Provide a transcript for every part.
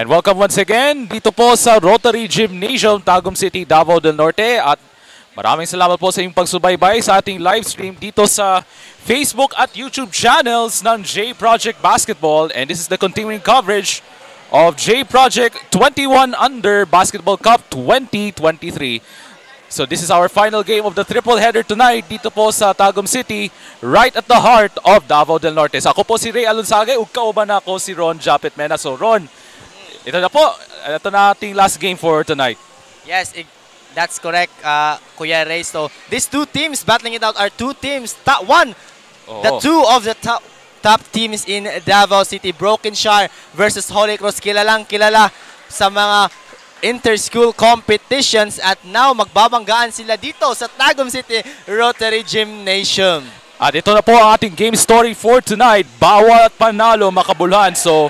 And welcome once again dito po sa Rotary Gymnasium, Tagum City, Davao del Norte. At maraming salamat po sa inyong pagsubaybay sa ating live stream dito sa Facebook at YouTube channels ng J Project Basketball. And this is the continuing coverage of J Project 21 Under Basketball Cup 2023. So this is our final game of the triple header tonight dito po sa Tagum City, right at the heart of Davao del Norte. So ako po si Ray Alonsagay, ug kauban ako si Ron Japet Mena. So Ron, ito na po, ito na ating last game for tonight. Yes, it, that's correct, uh, Kuya Ray. So these two teams battling it out are two teams. Top one, the Oo. two of the top top teams in Davao City, Broken Shire versus Holy Cross. Kilalang kilala sa mga inter-school competitions at now magbabanggaan sila dito sa Tagum City Rotary Gymnasium. At ito na po ang ating game story for tonight. Bawat panalo makabulhan. So,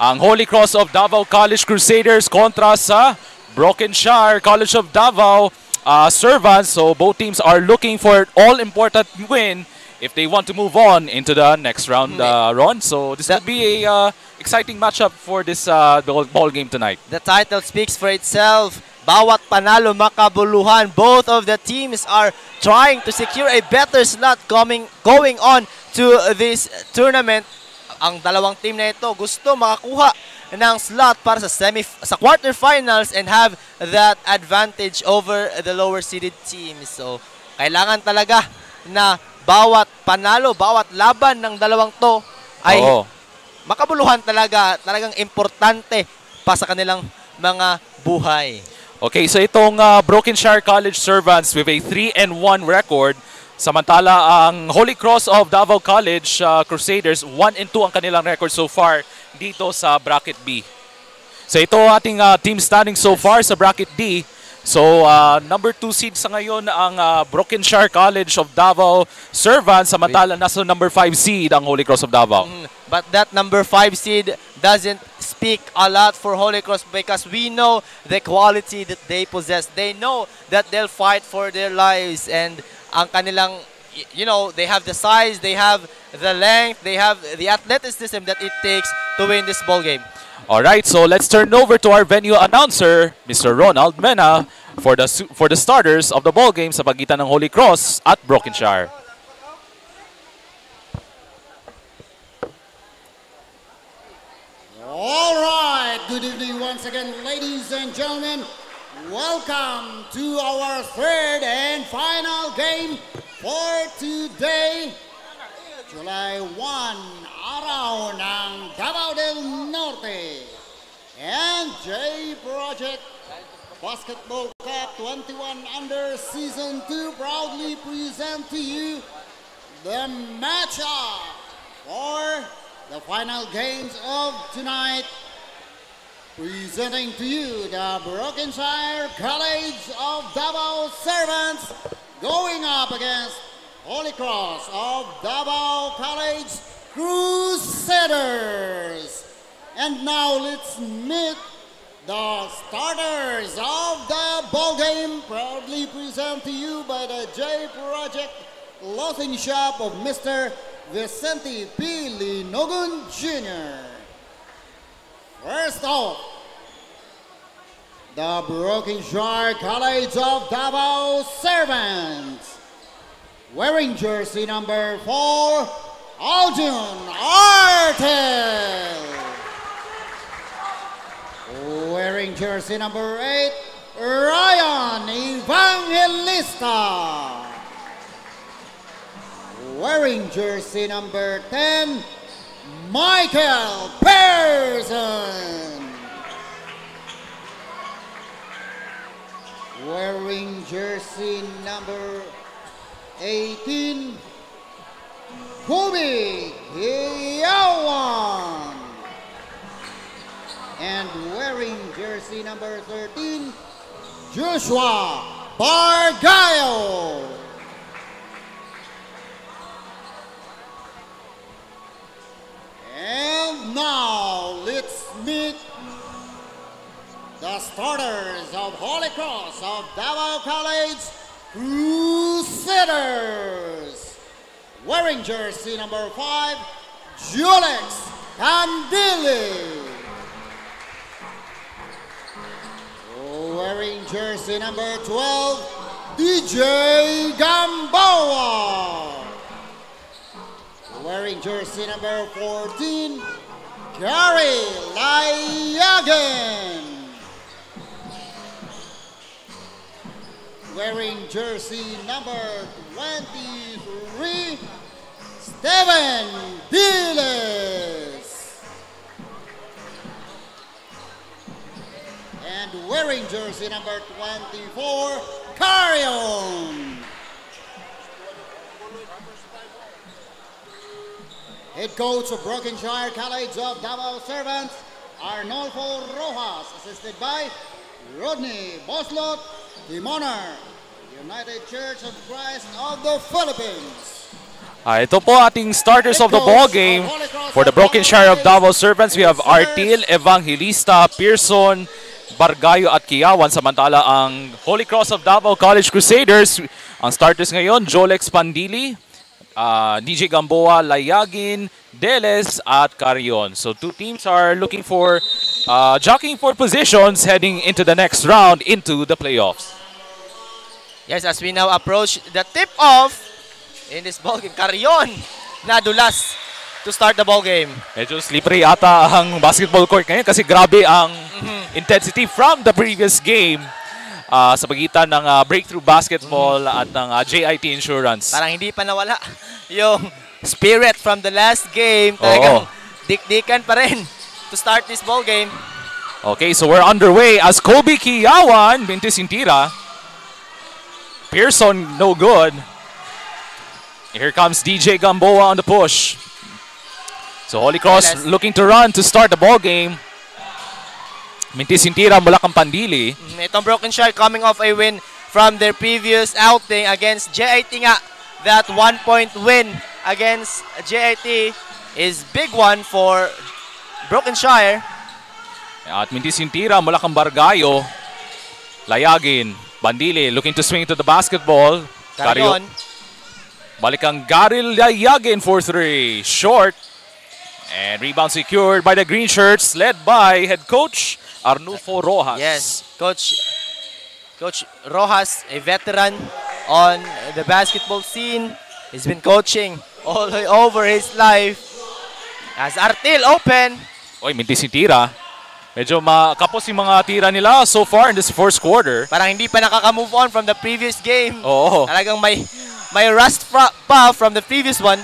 ang Holy Cross of Davao College Crusaders kontra sa Broken Shire College of Davao uh, Servants. So, both teams are looking for an all-important win if they want to move on into the next round, uh, Ron. So, this That- could be a uh, exciting matchup for this uh, ball game tonight. The title speaks for itself. Bawat panalo makabuluhan. Both of the teams are trying to secure a better slot coming going on to this tournament. Ang dalawang team na ito gusto makakuha ng slot para sa semi sa quarterfinals and have that advantage over the lower seeded team. So, kailangan talaga na bawat panalo, bawat laban ng dalawang to ay Oo. makabuluhan talaga, talagang importante pa sa kanilang mga buhay. Okay, so itong uh, Broken Shire College Servants with a 3 and 1 record. Samantala, ang Holy Cross of Davao College uh, Crusaders, 1 and 2 ang kanilang record so far dito sa bracket B. So ito ating uh, team standing so far sa bracket D. So uh, number 2 seed sa ngayon ang uh, Broken Shire College of Davao Servants. Samantala, nasa number 5 seed ang Holy Cross of Davao. Mm, But that number 5 seed doesn't speak a lot for Holy Cross because we know the quality that they possess. They know that they'll fight for their lives and ang kanilang you know, they have the size, they have the length, they have the athleticism that it takes to win this ball game. All right, so let's turn over to our venue announcer, Mr. Ronald Mena, for the for the starters of the ball game sa pagitan ng Holy Cross at Brokenshire. All right, good evening once again, ladies and gentlemen. Welcome to our third and final game for today. July 1, araw ng Davao del Norte. And J Project Basketball Cup 21 Under Season 2 proudly present to you the matchup for the final games of tonight. Presenting to you the Brokenshire College of Davao Servants going up against Holy Cross of Davao College Crusaders. And now let's meet the starters of the ball game, proudly present to you by the J Project Clothing Shop of Mr. Vicente P. Linogun Jr. First off, the Brokenshire College of Davao Servants. Wearing jersey number four, Aljun Artel. Wearing jersey number eight, Ryan Evangelista. Wearing jersey number 10, Michael Pearson. Wearing jersey number 18, Kobe Hiyawan. And wearing jersey number 13, Joshua Bargayo. And now let's meet the starters of Holy Cross of Davao College Crusaders. Wearing jersey number five, Julex Candili. Wearing jersey number 12, DJ Gamboa. Wearing jersey number 14, Gary Layagan. Wearing jersey number 23, Steven Diles. And wearing jersey number 24, Carrion. Head coach of Brokenshire College of Davao Servants, Arnolfo Rojas, assisted by Rodney Boslot, Timoner, United Church of Christ of the Philippines. Ah, ito po ating starters of the ball game. For the Broken Shire of Davao Servants, we have Artil, Evangelista, Pearson, Bargayo at Kiawan. Samantala ang Holy Cross of Davao College Crusaders. Ang starters ngayon, Jolex Pandili, ah, DJ Gamboa, Layagin, Deles at Carion. So two teams are looking for, uh, jockeying for positions heading into the next round into the playoffs. Yes, as we now approach the tip-off in this ball game, Carrion nadulas to start the ball game. Medyo slippery ata ang basketball court ngayon kasi grabe ang intensity from the previous game ah, sa pagitan ng ah, breakthrough basketball at ng ah, JIT Insurance. Parang hindi pa nawala yung spirit from the last game. Talagang dikdikan pa rin to start this ball game. Okay, so we're underway as Kobe Kiyawan, Bintis Intira. Pearson, no good. Here comes DJ Gamboa on the push. So Holy Cross looking to run to start the ball game. Mintis Intira mula kang Pandili. Itong Brokenshire coming off a win from their previous outing against JIT nga. That one-point win against JIT is big one for Brokenshire. At Mintis Intira mula kang Bargayo. Layagin. Bandili looking to swing to the basketball. Carrion. Balik ang Garil Layagin for three. Short. And rebound secured by the green shirts led by head coach Arnulfo Rojas. Yes, Coach Coach Rojas, a veteran on the basketball scene. He's been coaching all the way over his life. As Artil open. Oy, mintis yung tira. Medyo makapos yung mga tira nila so far in this first quarter. Parang hindi pa nakaka-move on from the previous game. Oo. Talagang may may rust pa from the previous one.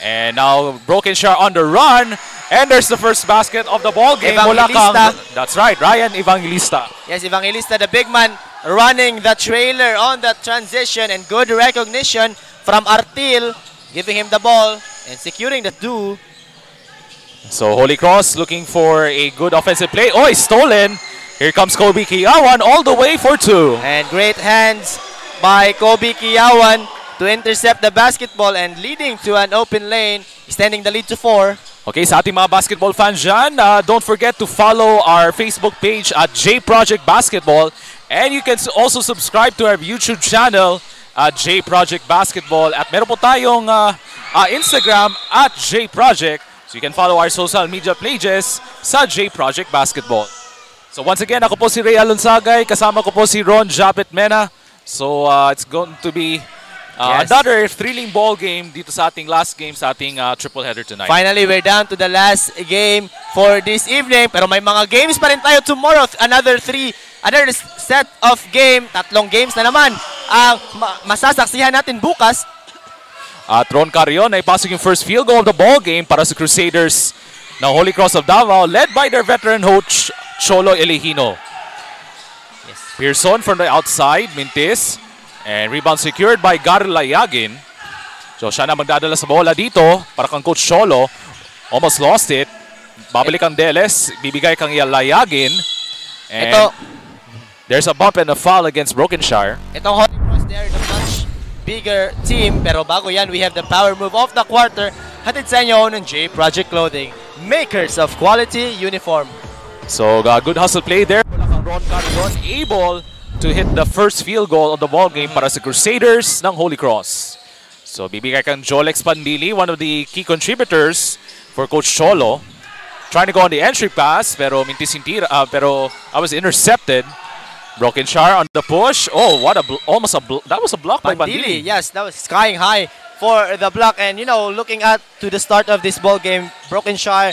And now Brokenshire on the run. And there's the first basket of the ball game. Evangelista. that's right, Ryan Evangelista. Yes, Evangelista, the big man, running the trailer on the transition and good recognition from Artil, giving him the ball and securing the two. So Holy Cross looking for a good offensive play. Oh, it's stolen. Here comes Kobe Kiyawan all the way for two. And great hands by Kobe Kiyawan to intercept the basketball and leading to an open lane, extending the lead to four. Okay, sa ating mga basketball fans dyan, uh, don't forget to follow our Facebook page at J Project Basketball. And you can also subscribe to our YouTube channel at J Project Basketball. At meron po tayong uh, uh, Instagram at J Project. So you can follow our social media pages sa J Project Basketball. So once again, ako po si Ray Alonsagay. Kasama ko po si Ron Japet Mena. So uh, it's going to be uh, Yes. another thrilling ball game dito sa ating last game sa ating uh, triple header tonight. Finally, we're down to the last game for this evening. Pero may mga games pa rin tayo tomorrow. Another three, another set of game. Tatlong games na naman ang ma- masasaksihan natin bukas. At Ron Carrion ay pasok yung first field goal of the ball game para sa Crusaders ng Holy Cross of Davao led by their veteran coach Cholo Elehino. Yes. Pearson from the outside, Mintis. And rebound secured by Gar Layagin. So siya na magdadala sa bola dito para kang coach Cholo. Almost lost it. Babalik ang Deles. Bibigay kang Layagin. And Ito, there's a bump and a foul against Brokenshire. itong Holy Cross, they're the much bigger team. Pero bago yan, we have the power move of the quarter. Hatid sa inyo ng J Project Clothing. Makers of quality uniform. So, uh, good hustle play there. Ron Carrion able to hit the first field goal of the ball game para sa Crusaders ng Holy Cross. So, bibigay kang Jolex Pandili, one of the key contributors for Coach Cholo. Trying to go on the entry pass, pero mintis yung tira, ah, pero I was intercepted. Brokenshire on the push. Oh, what a almost a that was a block by Bandili, Bandili. yes, that was skying high for the block. And you know, looking at to the start of this ball game, Brokenshire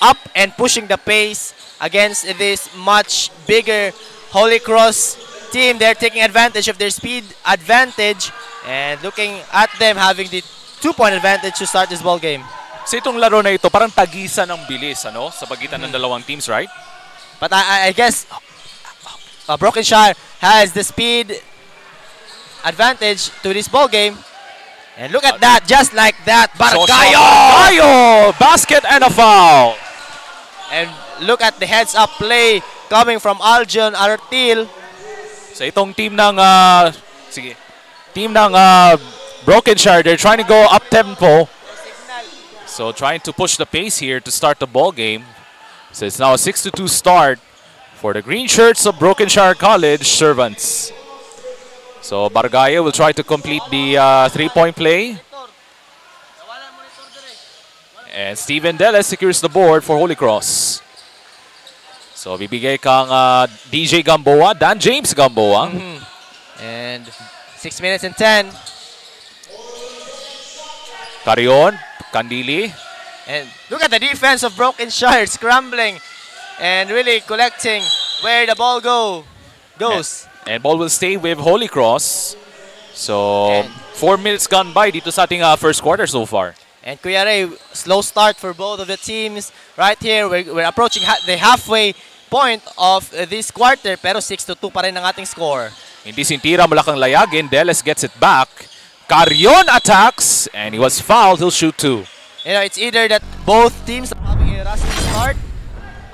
up and pushing the pace against this much bigger Holy Cross team. They're taking advantage of their speed advantage and looking at them having the two-point advantage to start this ball game. Sa itong laro na ito, parang tagisan ng bilis, ano? Sa pagitan ng dalawang teams, right? But I, I- guess uh, Brokenshire has the speed advantage to this ball game. And look at that, just like that, Bargayo! Bargayo! Basket and a foul! And look at the heads-up play coming from Aljon Artil. Sa itong team ng, ah, sige, team ng ah, Brokenshire, they're trying to go up tempo. So trying to push the pace here to start the ball game. So it's now a 6 to 2 start for the green shirts of Brokenshire College servants. So Bargaya will try to complete the uh, three-point play. And Steven Deles secures the board for Holy Cross. So bibigay kang uh, DJ Gamboa, Dan James Gamboa. And 6 minutes and 10. Carion, Candili. And look at the defense of Broken Shire scrambling and really collecting where the ball go goes. And ball will stay with Holy Cross. So, And- four minutes gone by dito sa ating uh, first quarter so far. And Kuya Ray, slow start for both of the teams. Right here, we're, we're approaching ha- the halfway point of this quarter pero 6 to 2 pa rin ang ating score. Hindi sintira mula kang layagin. Deles gets it back. Carion attacks and he was fouled. He'll shoot two. You know, it's either that both teams are having a rusty start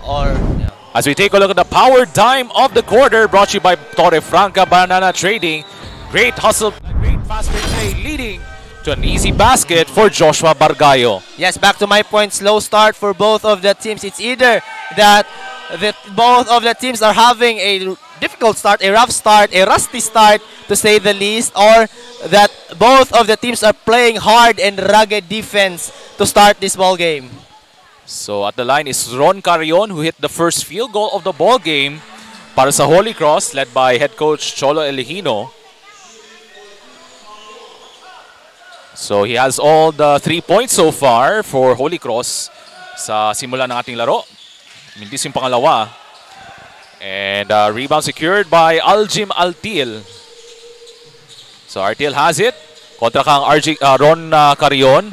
or you know, As we take a look at the power dime of the quarter brought to you by Torre Franca Banana Trading. Great hustle, great fast break play leading to an easy basket for Joshua Bargayo. Yes, back to my point, slow start for both of the teams. It's either that that both of the teams are having a difficult start, a rough start, a rusty start to say the least, or that both of the teams are playing hard and rugged defense to start this ball game. So at the line is Ron Carion who hit the first field goal of the ball game para sa Holy Cross led by head coach Cholo Eligino. So he has all the three points so far for Holy Cross sa simula ng ating laro. Mintis yung pangalawa. And uh, rebound secured by Aljim Altil. So Altil has it. Kontra kang RG, uh, Ron uh, Carion.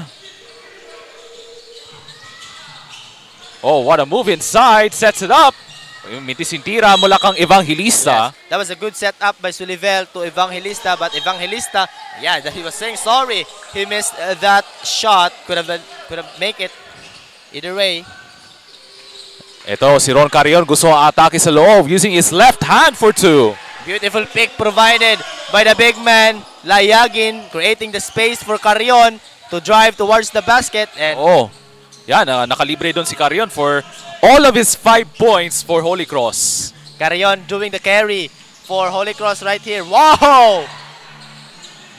Oh, what a move inside. Sets it up. Mintis yung tira mula kang Evangelista. Yes, that was a good setup by Sulivel to Evangelista, but Evangelista, yeah, that he was saying sorry. He missed uh, that shot. Could have been, could have make it either way. Ito, si Ron Carion gusto atake sa loob using his left hand for two. Beautiful pick provided by the big man, Layagin, creating the space for Carrion to drive towards the basket. And Oh, yan, uh, nakalibre doon si Carion for all of his five points for Holy Cross. Carrion doing the carry for Holy Cross right here. Wow!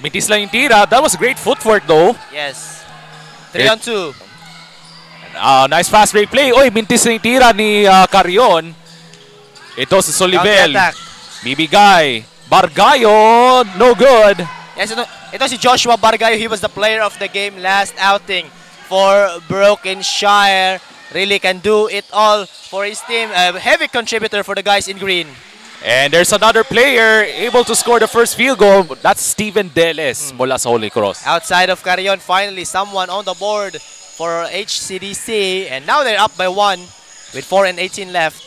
Mintis lang yung tira. That was great footwork though. Yes. 3 on 2. Uh, nice fast break play. Oy, mintis na yung tira ni uh, Carion. Ito si. Counter-attack. Bibigay. Bargayo, no good. Yes, ito, ito si Joshua Bargayo. He was the player of the game last outing for Brokenshire. Really can do it all for his team. A heavy contributor for the guys in green. And there's another player able to score the first field goal. That's Steven Deles hmm. mula sa Holy Cross. Outside of Carrion, finally someone on the board for HCDC. And now they're up by one with 4 and 18 left.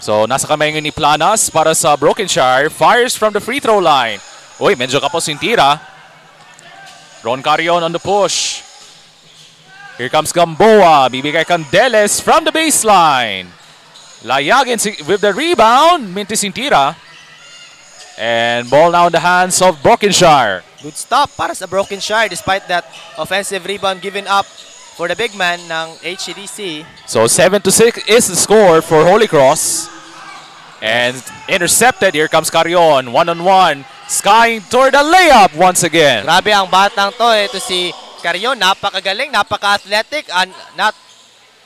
So, nasa kamay ngayon ni Planas para sa Brokenshire. Fires from the free throw line. Uy, medyo kapos yung tira. Ron Carion on the push. Here comes Gamboa. Bibigay kang Deles from the baseline. Layagin with the rebound. Mintis yung tira. And ball now in the hands of Brokenshire. Good stop para sa Broken Shire despite that offensive rebound given up for the big man ng HCDC. So 7 to 6 is the score for Holy Cross. And intercepted. Here comes Carion. One on one. Skying toward the layup once again. Grabe ang batang to. Ito si Carrion, napakagaling, napaka-athletic, and not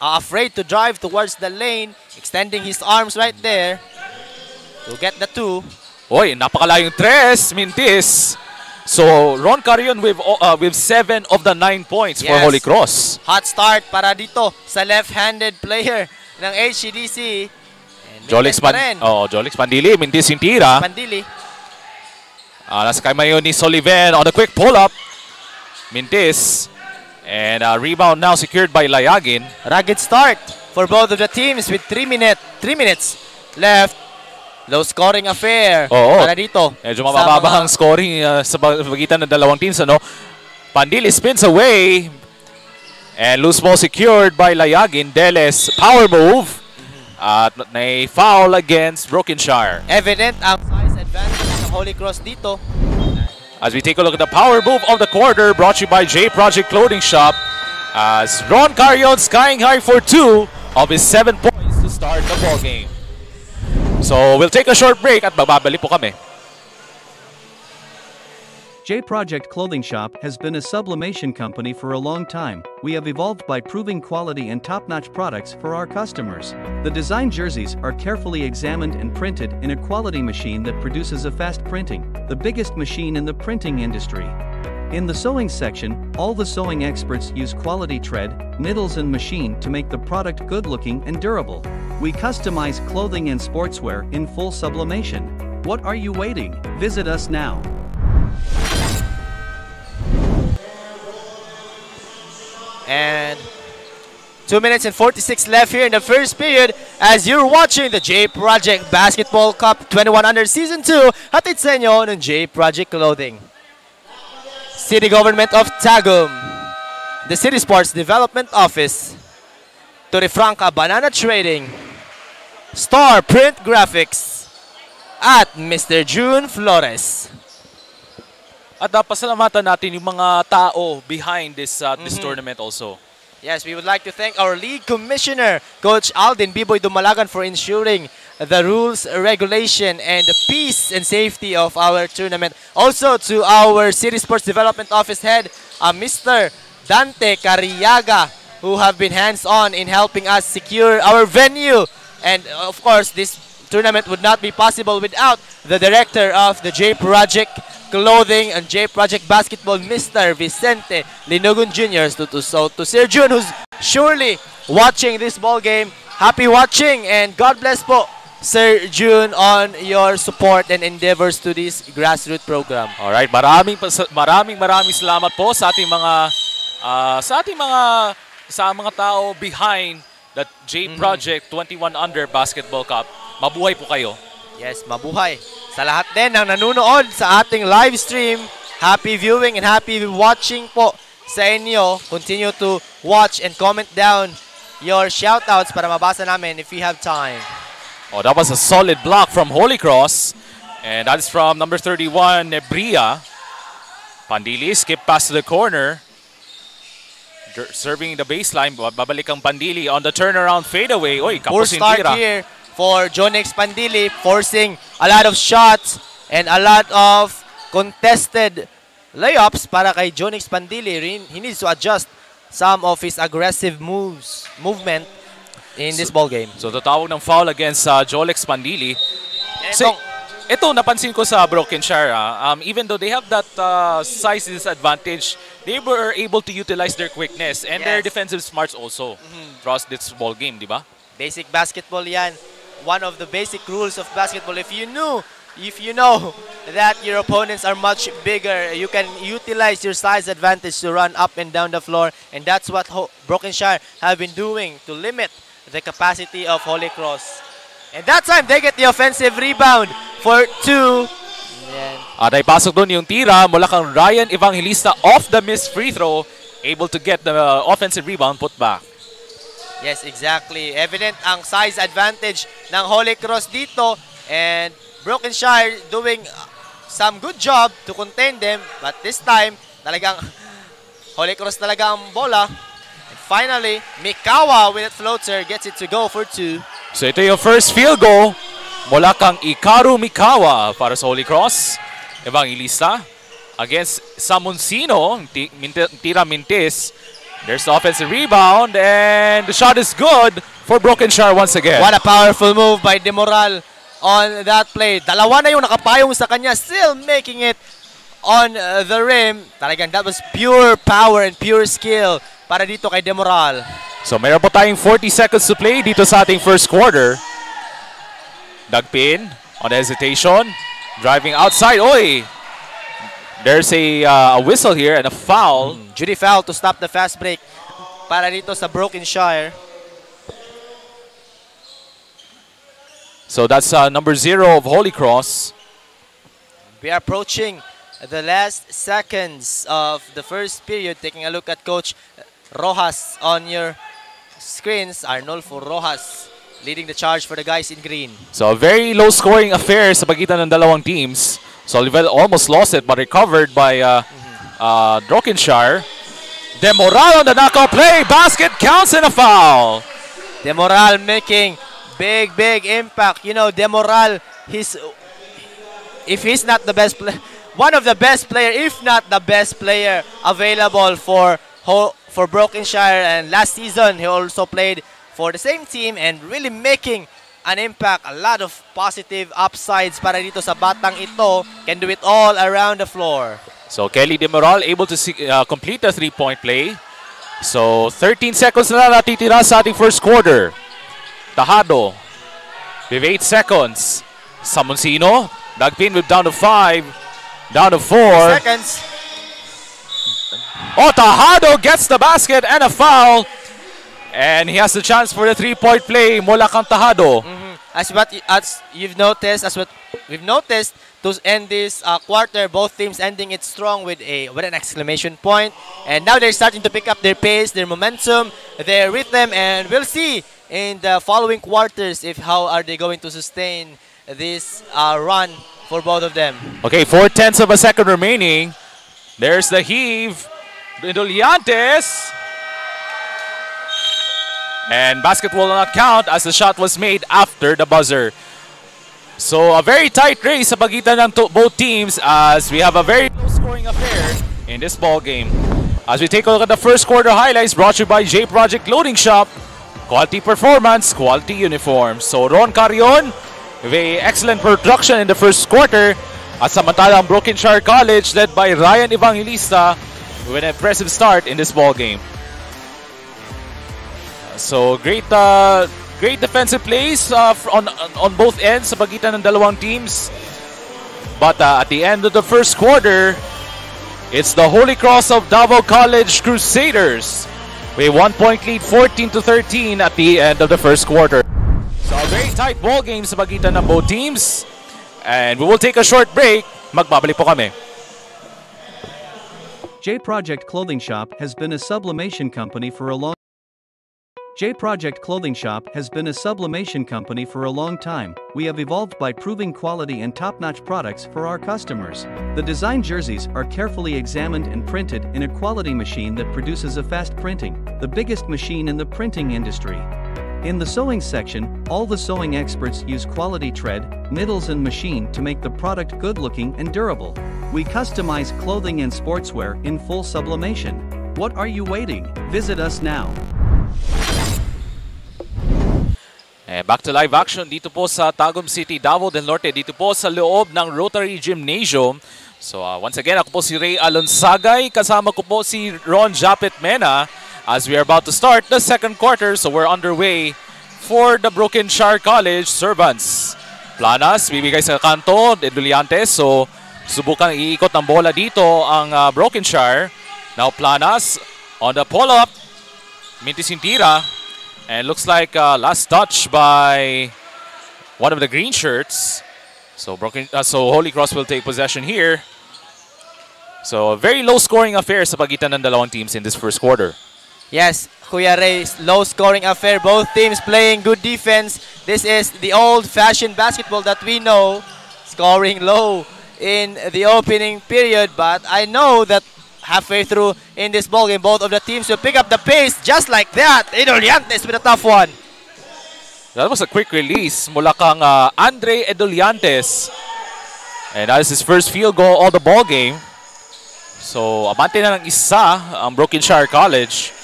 uh, afraid to drive towards the lane, extending his arms right there. to get the two. Oy, napakalayong tres, Mintis. So, Ron Carrion with, uh, with seven of the nine points for Yes. Holy Cross. Hot start para dito sa left-handed player ng HCDC. Jolix, Pan oh, Jolix Pandili, Mintis yung tira. Pandili. Uh, nasa kay mayo ni Soliven on a quick pull-up. Mintis. And uh, rebound now secured by Layagin. Rugged start for both of the teams with 3 minute, 3 minutes left. Low scoring affair Oo. para dito. Medyo mababa ang scoring uh, sa pag- pagitan ng dalawang teams. Ano? Pandili spins away. And loose ball secured by Layagin. Deles, power move. At may foul against Brokenshire. Evident ang size advantage ng Holy Cross dito. As we take a look at the power move of the quarter, brought to you by J Project Clothing Shop. As Ron Carrion skying high for two of his seven points to start the ball game. So we'll take a short break at bababalik po kami. J Project Clothing Shop has been a sublimation company for a long time. We have evolved by proving quality and top notch products for our customers. The design jerseys are carefully examined and printed in a quality machine that produces a fast printing, the biggest machine in the printing industry. In the sewing section, all the sewing experts use quality tread, needles, and machine to make the product good looking and durable. We customize clothing and sportswear in full sublimation. What are you waiting? Visit us now. And 2 minutes and 46 left here in the first period as you're watching the J Project Basketball Cup 21 Under Season 2 hatid sa inyo ng J Project Clothing. City Government of Tagum, the City Sports Development Office, Torrefranca Banana Trading, Star Print Graphics, at Mr. June Flores. At uh, pasalamatan natin yung mga tao behind this uh, this tournament also. Yes, we would like to thank our league commissioner, Coach Aldin Biboy Dumalagan, for ensuring the rules, regulation, and the peace and safety of our tournament. Also to our City Sports Development Office head, uh, Mr. Dante Cariaga, who have been hands-on in helping us secure our venue. And of course, this tournament would not be possible without the director of the J Project Clothing and J Project Basketball, Mr. Vicente Linugun Jr. So to, so to Sir June, who's surely watching this ball game, happy watching and God bless po, Sir June, on your support and endeavors to this grassroots program. Alright, maraming pas- maraming maraming salamat po sa ating mga ah, sa ating mga sa mga tao behind the J Project 21 Under Basketball Cup. Mabuhay po kayo. Yes, mabuhay. Sa lahat din ng nanonood sa ating live stream, happy viewing and happy watching po sa inyo. Continue to watch and comment down your shoutouts para mabasa namin if we have time. Oh, that was a solid block from Holy Cross. And that is from number 31, Nebria. Pandili, skip pass to the corner. Serving the baseline, babalik ang Pandili on the turnaround fadeaway. Oy, Poor start tira. here for Jonex Pandili, forcing a lot of shots and a lot of contested layups para kay Jonex Pandili. He needs to adjust some of his aggressive moves, movement in this ball game. So, tatawag ng foul against uh, Jolex Pandili. So, Etong- ito, napansin ko sa Brokenshire, ah, um, even though they have that uh, size disadvantage, they were able to utilize their quickness and their Yes. defensive smarts also throughout this ball game, di ba? Basic basketball yan. One of the basic rules of basketball. If you knew, if you know that your opponents are much bigger, you can utilize your size advantage to run up and down the floor. And that's what Ho- Brokenshire have been doing to limit the capacity of Holy Cross. And that time, they get the offensive rebound for two. Yan. At ay pasok doon yung tira mula kang Ryan Evangelista off the missed free throw, able to get the uh, offensive rebound put back. Yes, exactly. Evident ang size advantage ng Holy Cross dito and Brokenshire doing some good job to contain them but this time talagang Holy Cross talaga ang bola. And finally, Mikawa with that floater gets it to go for two. So ito yung first field goal mula kang Ikaru Mikawa para sa Holy Cross. Evangelista against Samunsino, tira mintis. There's the offensive rebound and the shot is good for Brokenshire once again. What a powerful move by Demoral on that play. Dalawa na yung nakapayong sa kanya, still making it on uh, the rim. Talagang that was pure power and pure skill para dito kay Demoral. So mayroon po tayong 40 seconds to play dito sa ating first quarter. Dagpin on hesitation. Driving outside. Oy! There's a, uh, a whistle here and a foul. Judy foul to stop the fast break para dito sa Brokenshire. So that's uh, number zero of Holy Cross. We are approaching the last seconds of the first period. Taking a look at Coach Rojas on your screens. Arnolfo Rojas leading the charge for the guys in green. So a very low scoring affair sa pagitan ng dalawang teams. Solivel almost lost it but recovered by uh, uh, Brokenshire. Demoral on the knockout play. Basket counts and a foul. Demoral making big, big impact. You know, Demoral, he's if he's not the best player, one of the best player, if not the best player available for for Brokenshire. And last season, he also played for the same team and really making an impact. A lot of positive upsides para dito sa batang ito. Can do it all around the floor. So Kelly Demoral able to see, uh, complete the three-point play. So 13 seconds na natitira sa ating first quarter. Tahado with 8 seconds. Samoncino, Dagpin with down to 5, down to 4. Seconds. Oh, Tahado gets the basket and a foul. And he has the chance for the three-point play mula kang Tahado. As what as you've noticed, as what we've noticed, to end this uh, quarter, both teams ending it strong with a with an exclamation point, and now they're starting to pick up their pace, their momentum, their rhythm, and we'll see in the following quarters if how are they going to sustain this uh, run for both of them. Okay, four tenths of a second remaining. There's the heave. Indoliantes. And basket will not count as the shot was made after the buzzer. So a very tight race sa pagitan ng both teams as we have a very low scoring affair in this ball game. As we take a look at the first quarter highlights brought to you by J Project Clothing Shop. Quality performance, quality uniforms. So Ron Carion a excellent production in the first quarter. At samantalang Brokenshire College led by Ryan Evangelista with an impressive start in this ball game. So great uh, great defensive plays uh, on on both ends sa pagitan ng dalawang teams. But uh, at the end of the first quarter, it's the Holy Cross of Davao College Crusaders with one point lead 14 to 13 at the end of the first quarter. So a very tight ball game sa pagitan ng both teams. And we will take a short break. Magbabalik po kami. J Project Clothing Shop has been a sublimation company for a long J Project Clothing Shop has been a sublimation company for a long time. We have evolved by proving quality and top-notch products for our customers. The design jerseys are carefully examined and printed in a quality machine that produces a fast printing, the biggest machine in the printing industry. In the sewing section, all the sewing experts use quality tread, needles and machine to make the product good-looking and durable. We customize clothing and sportswear in full sublimation. What are you waiting? Visit us now. Eh, back to live action dito po sa Tagum City, Davao del Norte, dito po sa loob ng Rotary Gymnasium. So uh, once again, ako po si Ray Alonsagay, kasama ko po si Ron Japet Mena as we are about to start the second quarter. So we're underway for the Brokenshire College servants. Planas, bibigay sa kanto, Eduliantes. So subukan iikot ng bola dito ang uh, Broken Shire. Now Planas on the pull-up, Mintis yung tira. And looks like uh, last touch by one of the green shirts. So broken. Uh, so Holy Cross will take possession here. So a very low scoring affair sa pagitan ng dalawang teams in this first quarter. Yes, Kuya Ray, low scoring affair. Both teams playing good defense. This is the old fashioned basketball that we know. Scoring low in the opening period. But I know that halfway through in this ball game, both of the teams will pick up the pace just like that. Idoliantes with a tough one. That was a quick release mula kang uh, Andre Eduliantes. And that is his first field goal all the ball game. So abante na ng isa ang Brokenshire College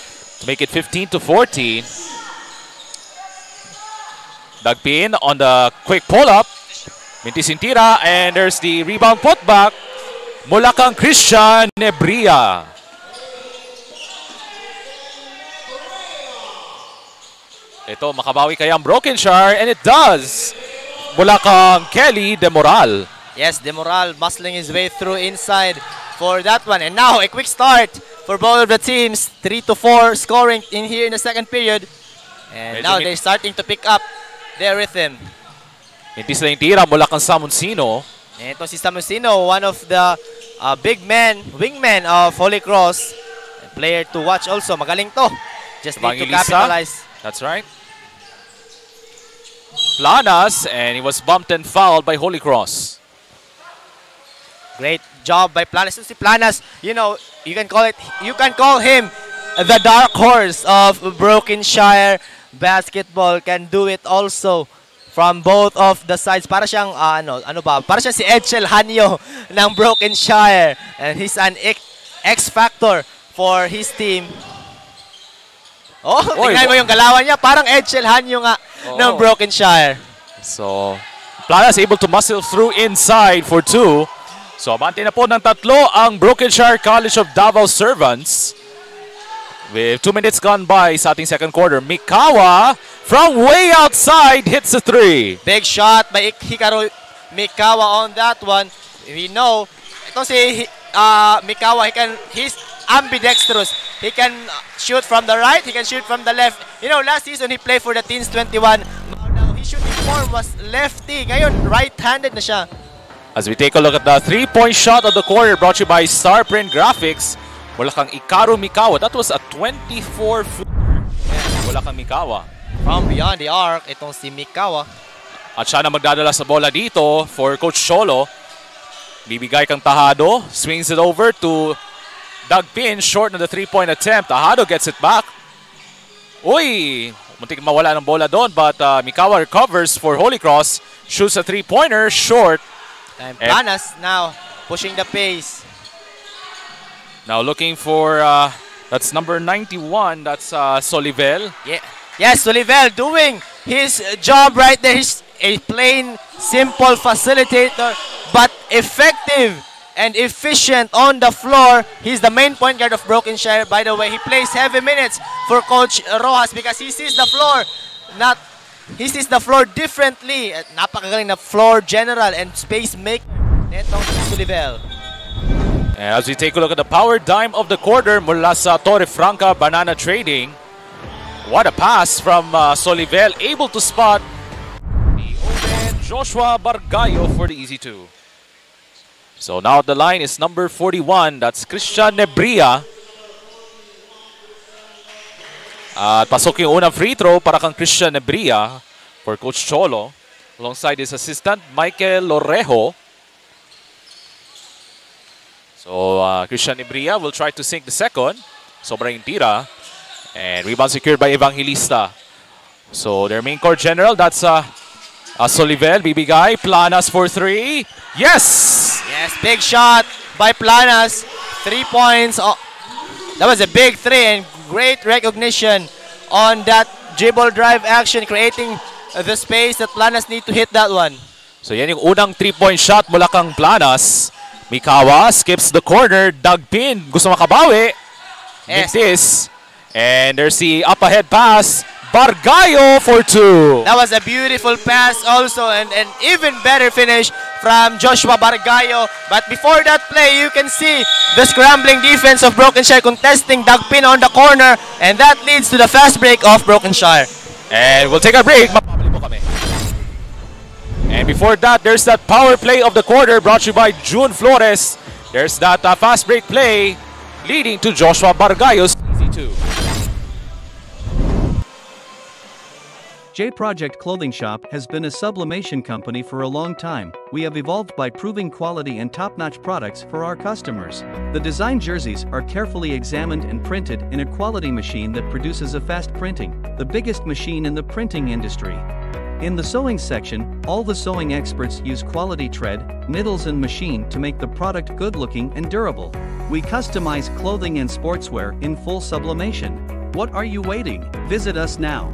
to make it 15 to 14. Dagpin on the quick pull-up Mintis yung tira and there's the rebound putback mula kang Christian Nebria. Ito, makabawi kaya ang Brokenshire and it does. Mula kang Kelly De Moral. Yes, Demoral muscling his way through inside for that one. And now a quick start for both of the teams. 3 to 4 scoring in here in the second period. And Medyo now they're starting to pick up their rhythm. Mintis na yung tira mula kang Samunsino. Ito si Samusino, one of the uh, big men, wingmen of Holy Cross. A player to watch also. Magaling to. Just need to Evangelista. capitalize. That's right. Planas and he was bumped and fouled by Holy Cross. Great job by Planas. So si Planas, you know, you can call it, you can call him the dark horse of Brokenshire basketball. Can do it also from both of the sides. Para siyang, ah, ano, ano ba? Para siya si Edchel Hanyo ng Brokenshire. And he's an X- X factor for his team. Oh, Oy, tingnan mo yung galawan niya. Parang Edchel Hanyo nga ng Oo. Brokenshire. So, Planas able to muscle through inside for two. So, abante na po ng tatlo ang Brokenshire College of Davao Servants. With two minutes gone by sa ating second quarter, Mikawa from way outside hits the three. Big shot by Ik- Hikaru Mikawa on that one. We know, ito si uh, Mikawa, he can, he's ambidextrous. He can shoot from the right, he can shoot from the left. You know, last season he played for the Teens 21. Now, his shooting form was lefty. Ngayon, right-handed na siya. As we take a look at the three-point shot of the quarter brought to you by Starprint Graphics. Mula kang Ikaru Mikawa. That was a 24 foot. Mula kang Mikawa. From beyond the arc, itong si Mikawa. At siya na magdadala sa bola dito for Coach Cholo. Bibigay kang Tahado. Swings it over to Doug Pin. Short na the three-point attempt. Tahado gets it back. Uy! Muntik mawala ng bola doon but uh, Mikawa recovers for Holy Cross. Shoots a three-pointer. Short. And. Planas now pushing the pace. Now looking for, uh, that's number 91. That's uh, Solivel. Yeah. Yes, Olivel doing his job right there. He's a plain, simple facilitator, but effective and efficient on the floor. He's the main point guard of Brokenshire. By the way, he plays heavy minutes for Coach Rojas because he sees the floor not he sees the floor differently. Napakagaling na floor general and space maker. Netong si Olivel. And as we take a look at the power dime of the quarter mula sa Torrefranca Banana Trading. What a pass from uh, Solivel, able to spot the open Joshua Bargayo for the easy two. So now the line is number 41, that's Christian Nebria. At pasok yung unang free throw para kang Christian Nebria for Coach Cholo alongside his assistant Michael Lorejo. So uh, Christian Ibria will try to sink the second. Sobrang tira. And rebound secured by Evangelista. So their main court general, that's uh, uh, Solivel, Bibigay, Planas for three. Yes! Yes, big shot by Planas. Three points. Oh, that was a big three and great recognition on that dribble drive action, creating the space that Planas need to hit that one. So yan yung unang three-point shot mula kang Planas. Mikawa skips the corner. Doug Pin gusto makabawi. Yes. Mintis. And there's the up ahead pass. Bargayo for two. That was a beautiful pass also and an even better finish from Joshua Bargayo. But before that play, you can see the scrambling defense of Brokenshire contesting Dagpin on the corner and that leads to the fast break of Brokenshire. And we'll take a break. Mapapali po kami. And before that, there's that power play of the quarter brought to you by June Flores. There's that uh, fast break play leading to Joshua Bargayo's easy two. J Project Clothing Shop has been a sublimation company for a long time. We have evolved by proving quality and top notch products for our customers. The design jerseys are carefully examined and printed in a quality machine that produces a fast printing, the biggest machine in the printing industry. In the sewing section, all the sewing experts use quality thread, needles, and machine to make the product good looking and durable. We customize clothing and sportswear in full sublimation. What are you waiting? Visit us now.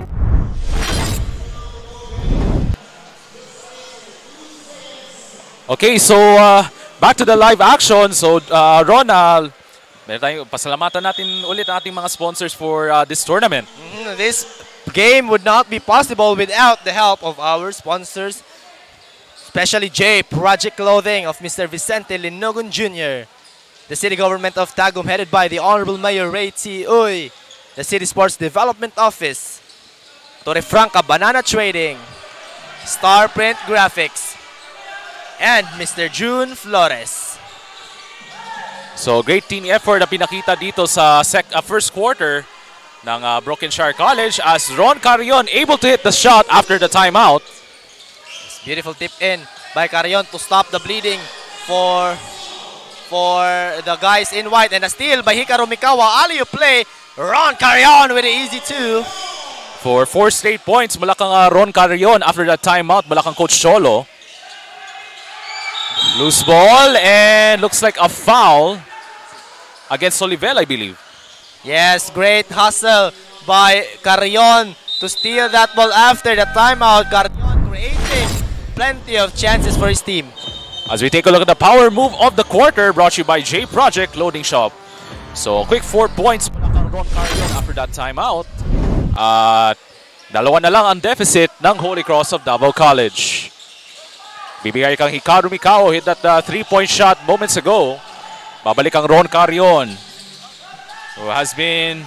Okay, so uh, back to the live action. So uh, tayong pasalamatan natin ulit ating mga sponsors for uh, this tournament. Mhm, This game would not be possible without the help of our sponsors, especially J Project Clothing of Mr. Vicente Linogon Jr., the city government of Tagum headed by the Honorable Mayor Rey T. Uy, the City Sports Development Office, Torrefranca Banana Trading, Star Print Graphics, and Mr. June Flores. So great team effort na pinakita dito sa sec- uh, first quarter ng uh, Broken Shire College as Ron Carrion able to hit the shot after the timeout. Beautiful tip in by Carrion to stop the bleeding for for the guys in white and a steal by Hikaru Mikawa. Alley play. Ron Carrion with an easy two. For four straight points mula kang uh, Ron Carrion after that timeout mula kang Coach Cholo. Loose ball and looks like a foul against Olivel, I believe. Yes, great hustle by Carrion to steal that ball after the timeout. Carrion creating plenty of chances for his team. As we take a look at the power move of the quarter brought to you by J Project Clothing Shop. So, quick four points mula kang Ron Carrion after that timeout. At dalawa na lang ang deficit ng Holy Cross of Davao College. Bibigay kang Hikaru Mikao hit that uh, three-point shot moments ago. Babalik ang Ron Carrion who has been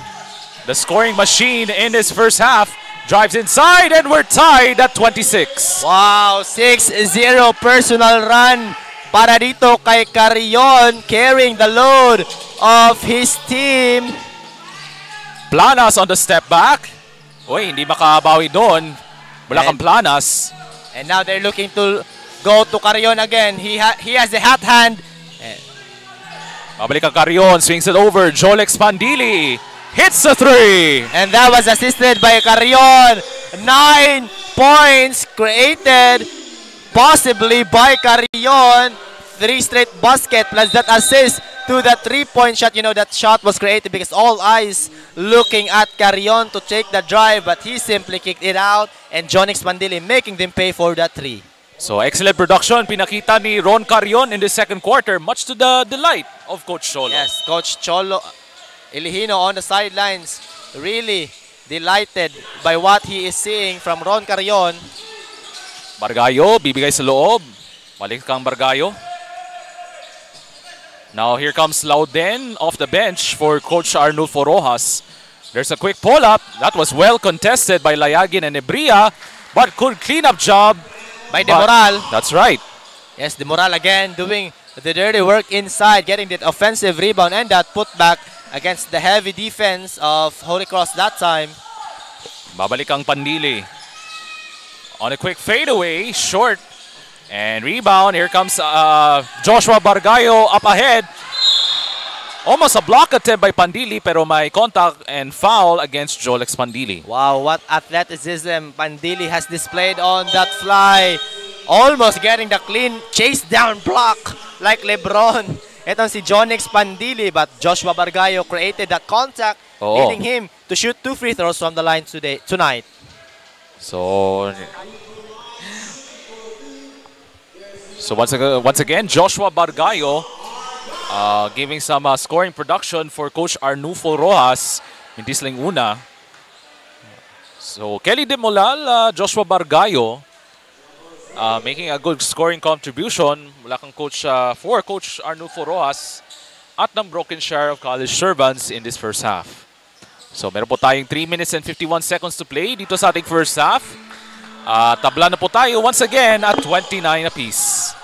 the scoring machine in his first half. Drives inside and we're tied at 26. Wow, 6-0 personal run para dito kay Carrion carrying the load of his team. Planas on the step back. Uy, hindi makabawi doon. Wala kang And- Planas. And now they're looking to go to Carrion again. He ha he has the hot hand. Eh. Babalik ang Carrion, swings it over. Jolex Pandili hits the three. And that was assisted by Carrion. Nine points created possibly by Carrion. Three straight basket plus that assist to the three-point shot. You know, that shot was created because all eyes looking at Carrion to take the drive, but he simply kicked it out. And Jonix Pandili making them pay for that three. So excellent production pinakita ni Ron Carrion in the second quarter much to the delight of Coach Cholo. Yes, Coach Cholo Ilihino on the sidelines, really delighted by what he is seeing from Ron Carrion. Bargayo, bibigay sa loob. Balik kang Bargayo. Now here comes Lauden off the bench for Coach Arnulfo Rojas. There's a quick pull-up. That was well contested by Layagin and Ebria, but good cleanup job. By Demoral. That's right. Yes, Demoral again doing the dirty work inside, getting that offensive rebound and that putback against the heavy defense of Holy Cross that time. Babalik ang Pandili. On a quick fadeaway, short. And rebound. Here comes uh, Joshua Bargayo up ahead. Almost a block attempt by Pandili pero may contact and foul against Jolex Pandili. Wow, what athleticism Pandili has displayed on that fly. Almost getting the clean chase down block like Lebron. Itong si Jonix Pandili but Joshua Bargayo created that contact Oo. leading him to shoot two free throws from the line today tonight. So So once again, once again Joshua Bargayo uh, giving some uh, scoring production for Coach Arnulfo Rojas. Hindi sila yung una. So Kelly Demolal, uh, Joshua Bargayo uh, making a good scoring contribution mula kang coach uh, for Coach Arnulfo Rojas at ng Broken Share of College Servants in this first half. So meron po tayong 3 minutes and 51 seconds to play dito sa ating first half. Ah, tabla na po tayo once again at 29 apiece.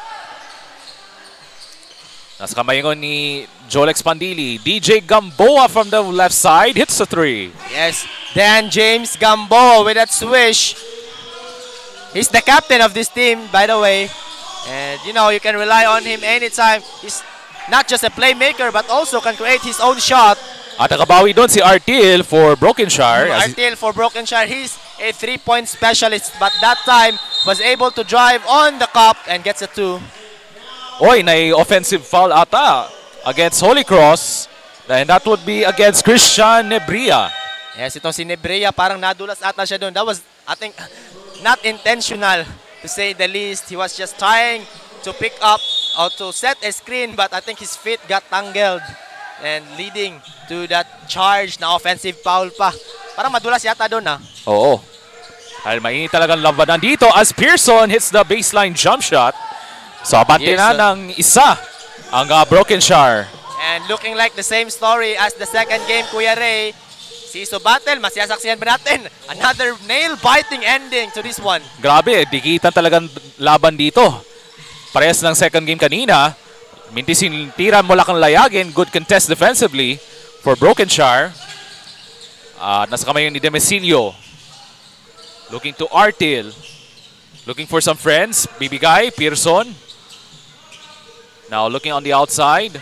Nasa kamay ngayon ni Jolex Pandili. DJ Gamboa from the left side hits the three. Yes, Dan James Gamboa with that swish. He's the captain of this team, by the way. And, you know, you can rely on him anytime. He's not just a playmaker, but also can create his own shot. At nakabawi doon si Artil for Brokenshire. Artil for Brokenshire, he's a three-point specialist, but that time was able to drive on the cup and gets a two. Oy, na offensive foul ata against Holy Cross. And that would be against Christian Nebria. Yes, itong si Nebrea, parang nadulas ata siya doon. That was, I think, not intentional to say the least. He was just trying to pick up or to set a screen but I think his feet got tangled and leading to that charge na offensive foul pa. Parang madulas yata doon ah. Oo. Dahil mainit talagang labanan dito as Pearson hits the baseline jump shot. So abante na Pearson. ng isa ang uh, Broken Shar. And looking like the same story as the second game, Kuya Ray. Siso battle, masiyasaksihan ba natin? Another nail-biting ending to this one. Grabe, dikitan talagang laban dito. Parehas ng second game kanina. Mintisin tira mula kang layagin. Good contest defensively for Broken Shar. At nasa kamay ni Demesilio. Looking to Artil. Looking for some friends. Bibigay, Pearson. Now looking on the outside.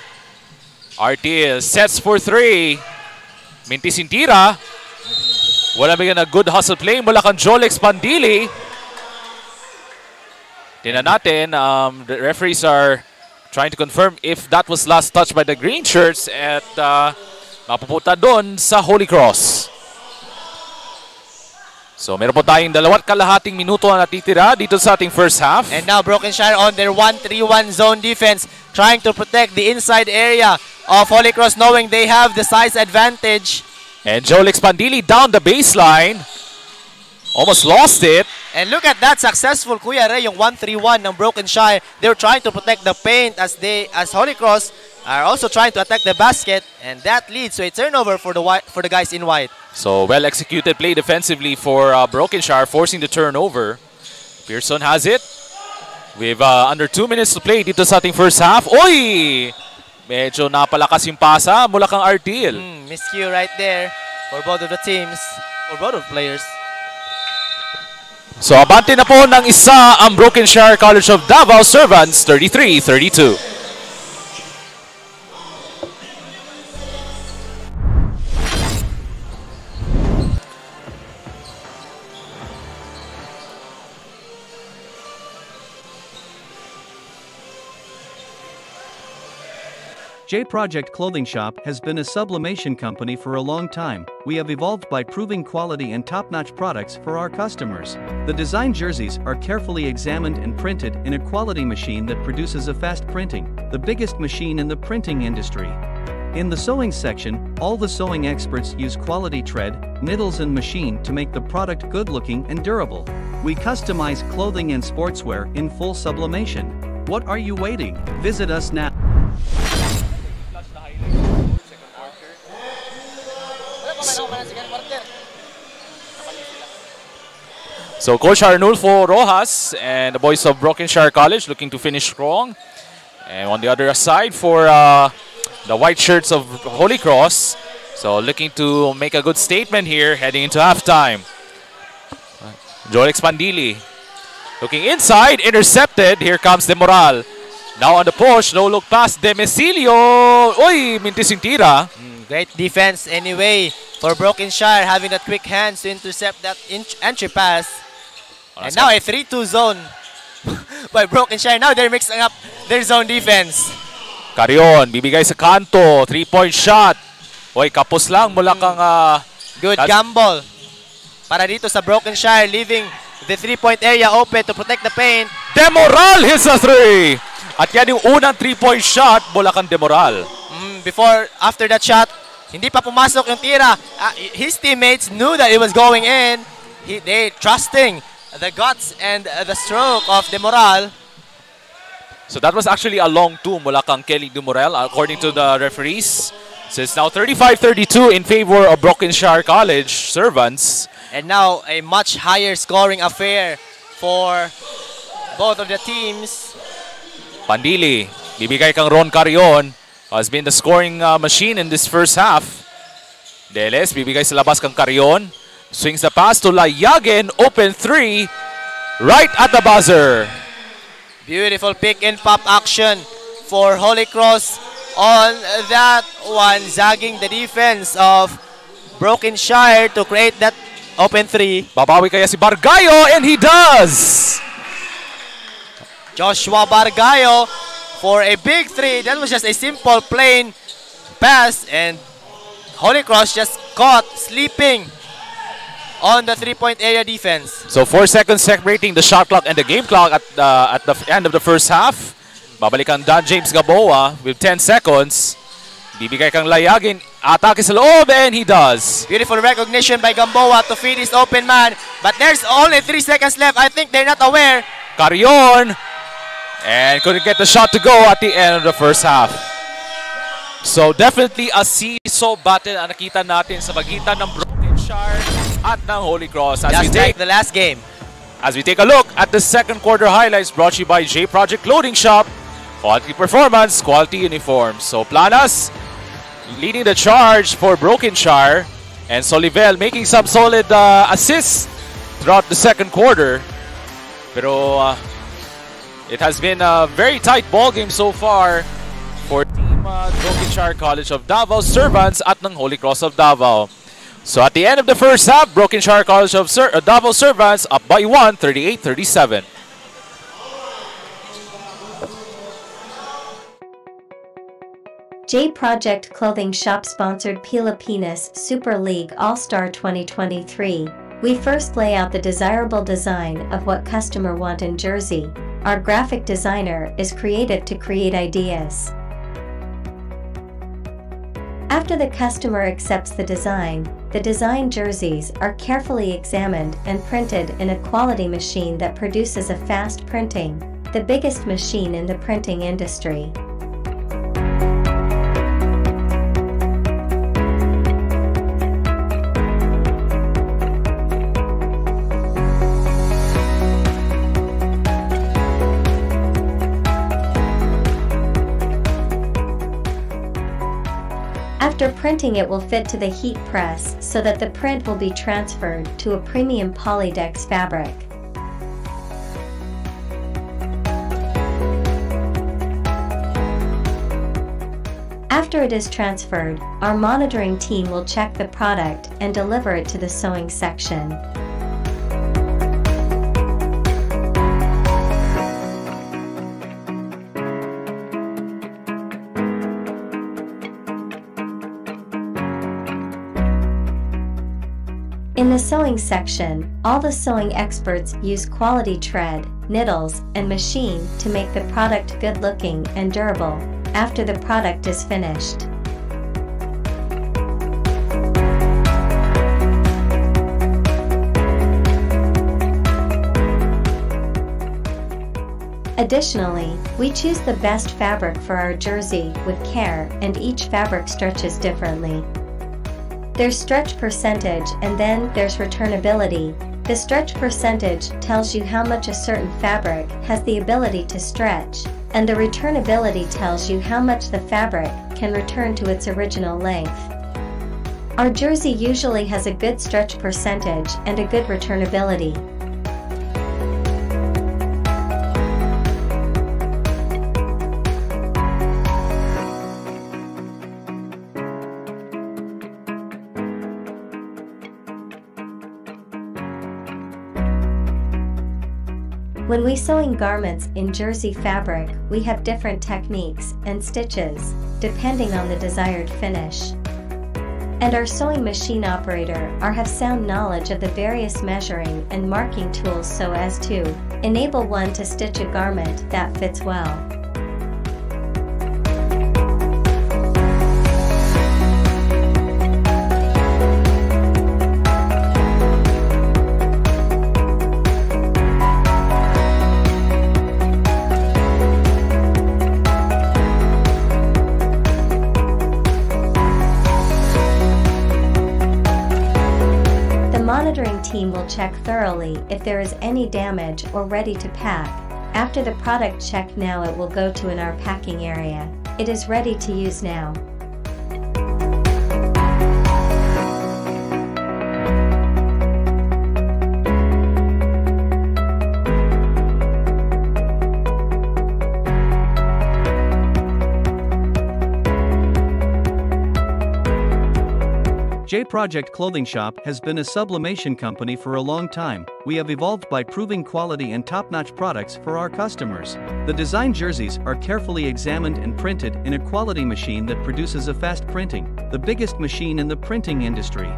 Artil sets for three. Mintisin tira. Wala bigyan na good hustle play mula kang Jolex Pandili. Tingnan natin, um, the referees are trying to confirm if that was last touch by the green shirts at uh, mapupunta doon sa Holy Cross. So meron po tayong dalawat kalahating minuto na natitira dito sa ating first half. And now Broken Shire on their 1-3-1 zone defense, trying to protect the inside area of Holy Cross, knowing they have the size advantage. And Jolex Pandili down the baseline. Almost lost it. And look at that successful Kuya Ray, yung 1-3-1 ng Broken Shire. They're trying to protect the paint as they as Holy Cross are also trying to attack the basket, and that leads to a turnover for the white, for the guys in white. So well executed play defensively for uh, Broken Shire, forcing the turnover. Pearson has it. With uh, under two minutes to play dito sa ating first half. Oy! Medyo napalakas yung pasa mula kang Artil. Hmm, miscue right there for both of the teams, for both of the players. So abante na po ng isa ang Broken Shire College of Davao Servants 33-32. J Project Clothing Shop has been a sublimation company for a long time. We have evolved by proving quality and top notch products for our customers. The design jerseys are carefully examined and printed in a quality machine that produces a fast printing, the biggest machine in the printing industry. In the sewing section, all the sewing experts use quality tread, needles, and machine to make the product good looking and durable. We customize clothing and sportswear in full sublimation. What are you waiting? Visit us now. So Coach Arnulfo Rojas and the boys of Brokenshire College looking to finish strong. And on the other side for uh, the white shirts of Holy Cross. So looking to make a good statement here heading into halftime. Jolex Pandili looking inside, intercepted. Here comes Demoral. Now on the push, no look pass, Demesilio. Uy, mintis yung tira. Hmm, great defense anyway for Brokenshire, having that quick hands to intercept that entry pass. And now a 3-2 zone by Broken Shire. Now they're mixing up their zone defense. Carion, bibigay sa kanto. Three-point shot. Uy, kapos lang mula kang... ah, Good gamble para dito sa Broken Shire, leaving the three-point area open to protect the paint. Demoral hits a three! At yan yung unang three-point shot mula kang Demoral. Mm, before, after that shot, hindi pa pumasok yung tira. Ah, his teammates knew that it was going in. He, they trusting the guts and uh, the stroke of Demoral. So that was actually a long two mula kang Kelly Dumorel according to the referees. So it's now 35-32 in favor of Broken Shire College servants. And now a much higher scoring affair for both of the teams. Pandili, bibigay kang Ron Carion. Has been the scoring uh, machine in this first half. Deles, bibigay sa labas kang Carion. Swings the pass to Layagin. Open three. Right at the buzzer. Beautiful pick and pop action for Holy Cross on that one, zagging the defense of Brokenshire to create that open three. Babawi kaya si Bargayo and he does! Joshua Bargayo for a big three. That was just a simple, plain pass, and Holy Cross just caught sleeping. On the three-point area defense. So 4 seconds separating the shot clock and the game clock at, uh, at the end of the first half. Babalikan Dan James Gamboa with 10 seconds. Bibigay kang layagin. Atake sa loob and he does. Beautiful recognition by Gamboa to feed his open man. But there's only three seconds left. I think they're not aware. Carrion. And couldn't get the shot to go at the end of the first half. So definitely a seesaw battle ang nakita natin sa pagitan ng at ng Holy Cross. As we take the last game. As we take a look at the second quarter highlights brought to you by J Project Clothing Shop, quality performance, quality uniforms. So Planas leading the charge for Brokenshire and Solivel making some solid uh, assists throughout the second quarter. Pero uh, it has been a very tight ball game so far for Team uh, Brokenshire College of Davao Servants at ng Holy Cross of Davao. So at the end of the first half, Brokenshire College of Ser- uh, Davao Servants up by 1, 38-37. J Project Clothing Shop sponsored Pilipinas Super League All Star 2023. We first lay out the desirable design of what customer want in jersey. Our graphic designer is creative to create ideas. After the customer accepts the design, the design jerseys are carefully examined and printed in a quality machine that produces a fast printing, the biggest machine in the printing industry. After printing it will fit to the heat press so that the print will be transferred to a premium Polydex fabric. After it is transferred, our monitoring team will check the product and deliver it to the sewing section. The sewing section, all the sewing experts use quality thread, needles, and machine to make the product good looking and durable after the product is finished. Additionally, we choose the best fabric for our jersey with care and each fabric stretches differently. There's stretch percentage and then there's returnability. The stretch percentage tells you how much a certain fabric has the ability to stretch, and the returnability tells you how much the fabric can return to its original length. Our jersey usually has a good stretch percentage and a good returnability. When we sewing garments in jersey fabric, we have different techniques and stitches, depending on the desired finish. And our sewing machine operator are have sound knowledge of the various measuring and marking tools so as to enable one to stitch a garment that fits well. Will check thoroughly if there is any damage or ready to pack. After the product check now it will go to in our packing area. It is ready to use now. J Project Clothing Shop has been a sublimation company for a long time. We have evolved by proving quality and top notch products for our customers. The design jerseys are carefully examined and printed in a quality machine that produces a fast printing, the biggest machine in the printing industry.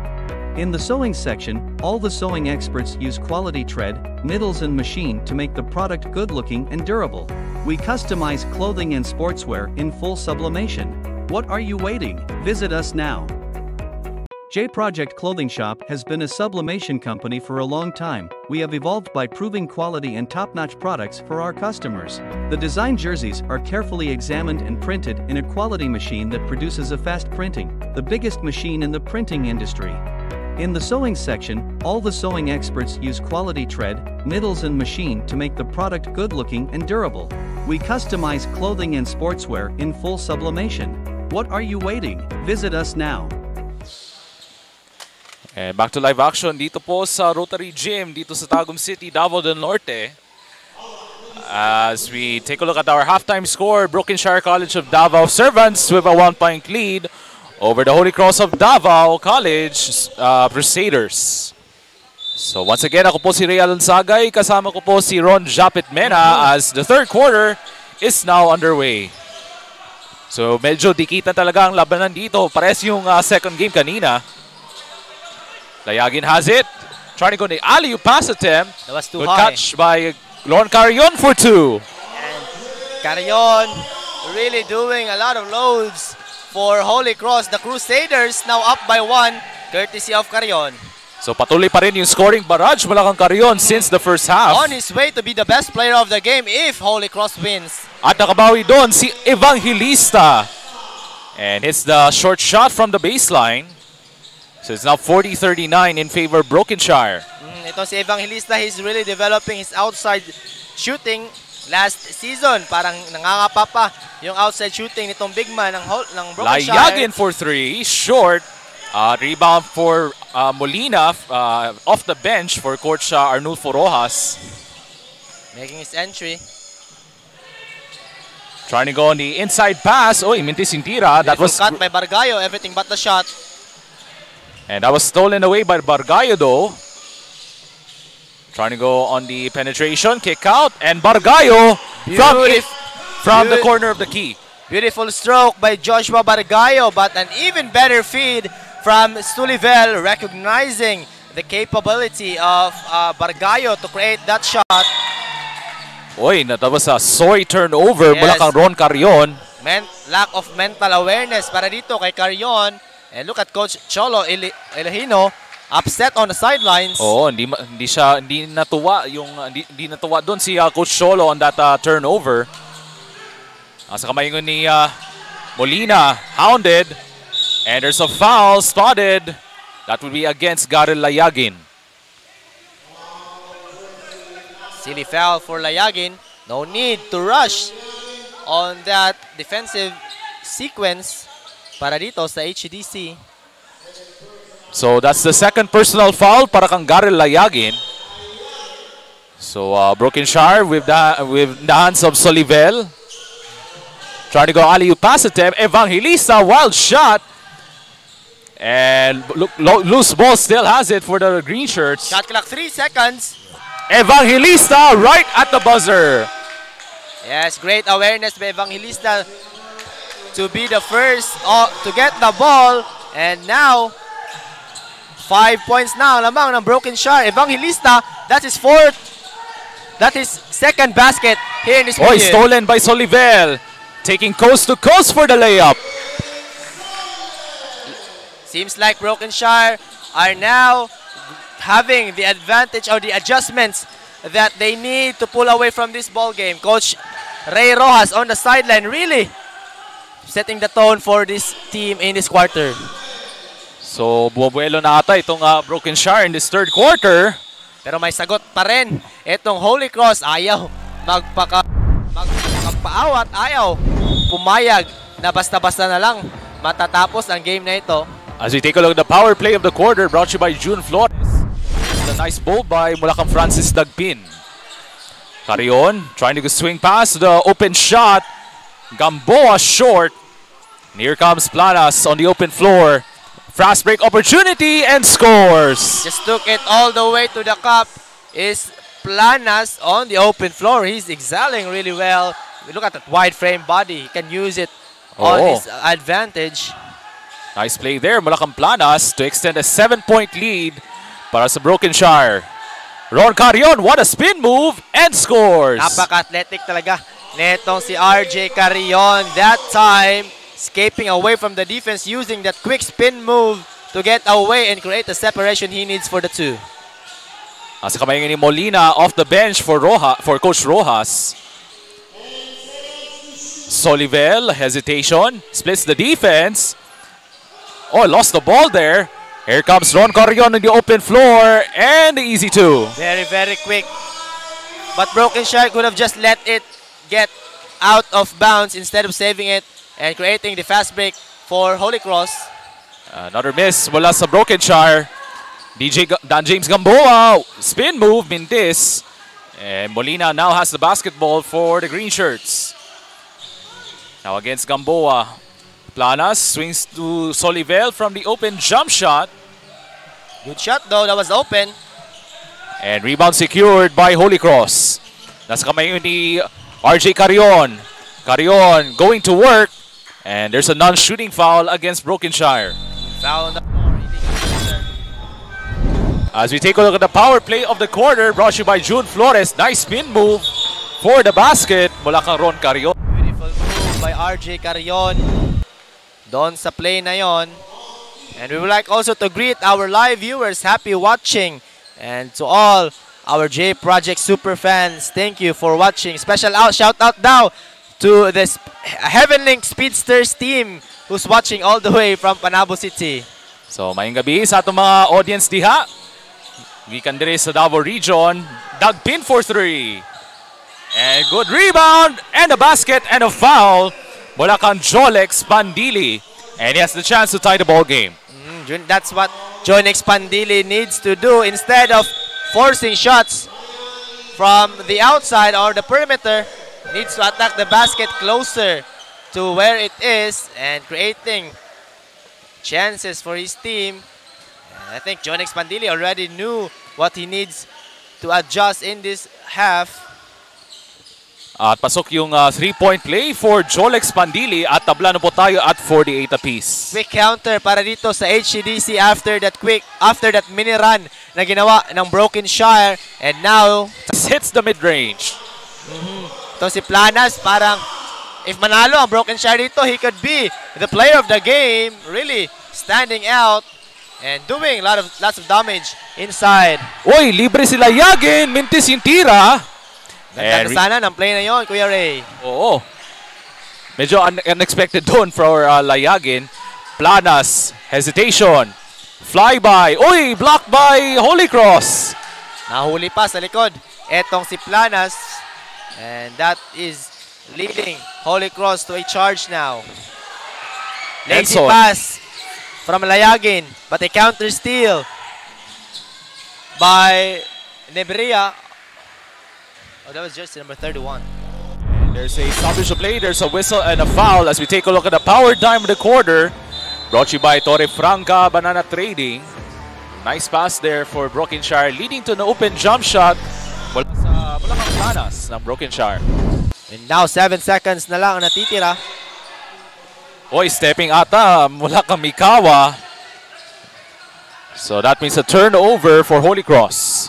In the sewing section, all the sewing experts use quality thread, needles and machine to make the product good looking and durable. We customize clothing and sportswear in full sublimation. What are you waiting? Visit us now. J Project Clothing Shop has been a sublimation company for a long time. We have evolved by proving quality and top notch products for our customers. The design jerseys are carefully examined and printed in a quality machine that produces a fast printing, the biggest machine in the printing industry. In the sewing section, all the sewing experts use quality thread, needles and machine to make the product good looking and durable. We customize clothing and sportswear in full sublimation. What are you waiting? Visit us now. And back to live action dito po sa Rotary Gym dito sa Tagum City, Davao del Norte. As we take a look at our halftime score, Brokenshire College of Davao Servants with a one-point lead over the Holy Cross of Davao College uh, Crusaders. So once again, ako po si Ray Alonsagay, kasama ko po si Ron Japit Mena as the third quarter is now underway. So medyo dikitan talaga ang labanan dito. Pares yung uh, second game kanina. Layagin has it. Trying to go the alley pass attempt. That was too Good high. catch by Lon Carrion for two. And Carrion really doing a lot of loads for Holy Cross. The Crusaders now up by one, courtesy of Carrion. So patuloy pa rin yung scoring barrage mula kang Carrion since the first half. On his way to be the best player of the game if Holy Cross wins. At nakabawi doon si Evangelista. And hits the short shot from the baseline. So it's now 40-39 in favor of Brokenshire. Mm, ito si Evangelista, he's really developing his outside shooting last season. Parang nangangapa pa yung outside shooting nitong big man ng, ng Brokenshire. Layagin for three, short. Uh, rebound for uh, Molina uh, off the bench for Coach uh, Arnulfo Rojas. Making his entry. Trying to go on the inside pass. Oh, mintis yung tira. That was cut by Bargayo, everything but the shot. And that was stolen away by Bargayo though. Trying to go on the penetration, kick out, and Bargayo from, from the corner of the key. Beautiful stroke by Joshua Bargayo, but an even better feed from Solivel, recognizing the capability of uh, Bargayo to create that shot. Oy, that was a soy turnover mula kang Ron Carrion. Men lack of mental awareness para dito kay Carrion. And look at Coach Cholo Elahino, upset on the sidelines. Oo, hindi, hindi siya, hindi natuwa yung, hindi, hindi natuwa doon si uh, Coach Cholo on that uh, turnover. Nasa kamay ngun ni uh, Molina, hounded. And there's a foul spotted. That would be against Garel Layagin. Silly foul for Layagin. No need to rush on that defensive sequence para dito sa HDC. So that's the second personal foul para kang Garel Layagin. So uh, Brokenshire with the with the hands of Solivel. Trying to go alley pass attempt. Evangelista wild shot. And look, lo- loose ball still has it for the green shirts. Shot clock 3 seconds. Evangelista right at the buzzer. Yes, great awareness by Evangelista to be the first uh, to get the ball. And now, five points now lamang ng Brokenshire. Evangelista, that is fourth. That is second basket here in this Oy, period. stolen by Solivel. Taking coast to coast for the layup. Seems like Brokenshire are now having the advantage or the adjustments that they need to pull away from this ball game. Coach Ray Rojas on the sideline really setting the tone for this team in this quarter. So, buwabuelo na ata itong uh, Brokenshire in this third quarter. Pero may sagot pa rin. Itong Holy Cross ayaw magpaka magpaawat, ayaw pumayag na basta-basta na lang matatapos ang game na ito. As we take a look at the power play of the quarter brought to you by June Flores. A nice ball by mula kang Francis Dagpin. Carrion trying to swing past the open shot. Gamboa short. And here comes Planas on the open floor. Fast break opportunity and scores. Just took it all the way to the cup is Planas on the open floor. He's excelling really well. We Look at that wide frame body. He can use it on Oo. his advantage. Nice play there mula kang Planas to extend a 7-point lead para sa Brokenshire. Ron Carrion, what a spin move and scores! Napaka-athletic talaga netong si RJ Carrion. That time, escaping away from the defense using that quick spin move to get away and create the separation he needs for the two. Ah, Nasa kamay ni Molina off the bench for Roja for Coach Rojas. Solivel, hesitation, splits the defense. Oh, lost the ball there. Here comes Ron Carrion in the open floor and the easy two. Very, very quick. But Brokenshire could have just let it get out of bounds instead of saving it and creating the fast break for Holy Cross. Another miss mula sa Brokenshire. DJ Ga- Dan James Gamboa, spin move, Mintis. And Molina now has the basketball for the green shirts. Now against Gamboa. Planas swings to Solivel from the open jump shot. Good shot though, that was open. And rebound secured by Holy Cross. Nasa kamay ni RJ Carrion. Carrion going to work. And there's a non-shooting foul against Brokenshire. Foul on the floor. As we take a look at the power play of the quarter, brought to you by June Flores. Nice spin move for the basket mula kang Ron Carrion. Beautiful move by RJ Carrion. Doon sa play na yon. And we would like also to greet our live viewers. Happy watching. And to all our J Project super fans, thank you for watching. Special out, shout out now to the Sp- Heaven Speedsters team who's watching all the way from Panabo City. So, mayong gabi sa atong mga audience diha. Gikan dire sa Davao region. Dagpin for three. And good rebound and a basket and a foul mula kang Jolex Pandili. And he has the chance to tie the ball game. Mm, That's what Jolex Pandili needs to do instead of forcing shots from the outside or the perimeter. Needs to attack the basket closer to where it is and creating chances for his team. And I think Jolex Pandili already knew what he needs to adjust in this half. At pasok yung uh, three-point play for Jolex Pandili at tabla na po tayo at 48 apiece. Quick counter para dito sa HCDC after that quick after that mini run na ginawa ng Broken Shire and now Hits the mid-range. To si Planas, parang if manalo ang Broken Shire dito, he could be the player of the game, really standing out and doing a lot of lots of damage inside. Uy, libre sila Yagin. Mintis yung tira. Ganda And na sana ng play na yon, Kuya Ray. Oo. Medyo un- unexpected doon for uh, Layagin. Planas, hesitation. Flyby. Uy, blocked by Holy Cross. Nahuli pa sa likod. Etong si Planas. And that is leading Holy Cross to a charge now. Lazy Edson. pass from Layagin. But a counter steal by Nebria. Oh, that was jersey number 31. There's a stoppage of play. There's a whistle and a foul as we take a look at the power dime of the quarter. Brought to you by Torre Franca Banana Trading. Nice pass there for Broken Shire leading to an open jump shot mula sa mula kang Planas ng Broken Shire. And now, 7 seconds na lang ang natitira. Oy, stepping ata mula kang Mikawa. So that means a turnover for Holy Cross.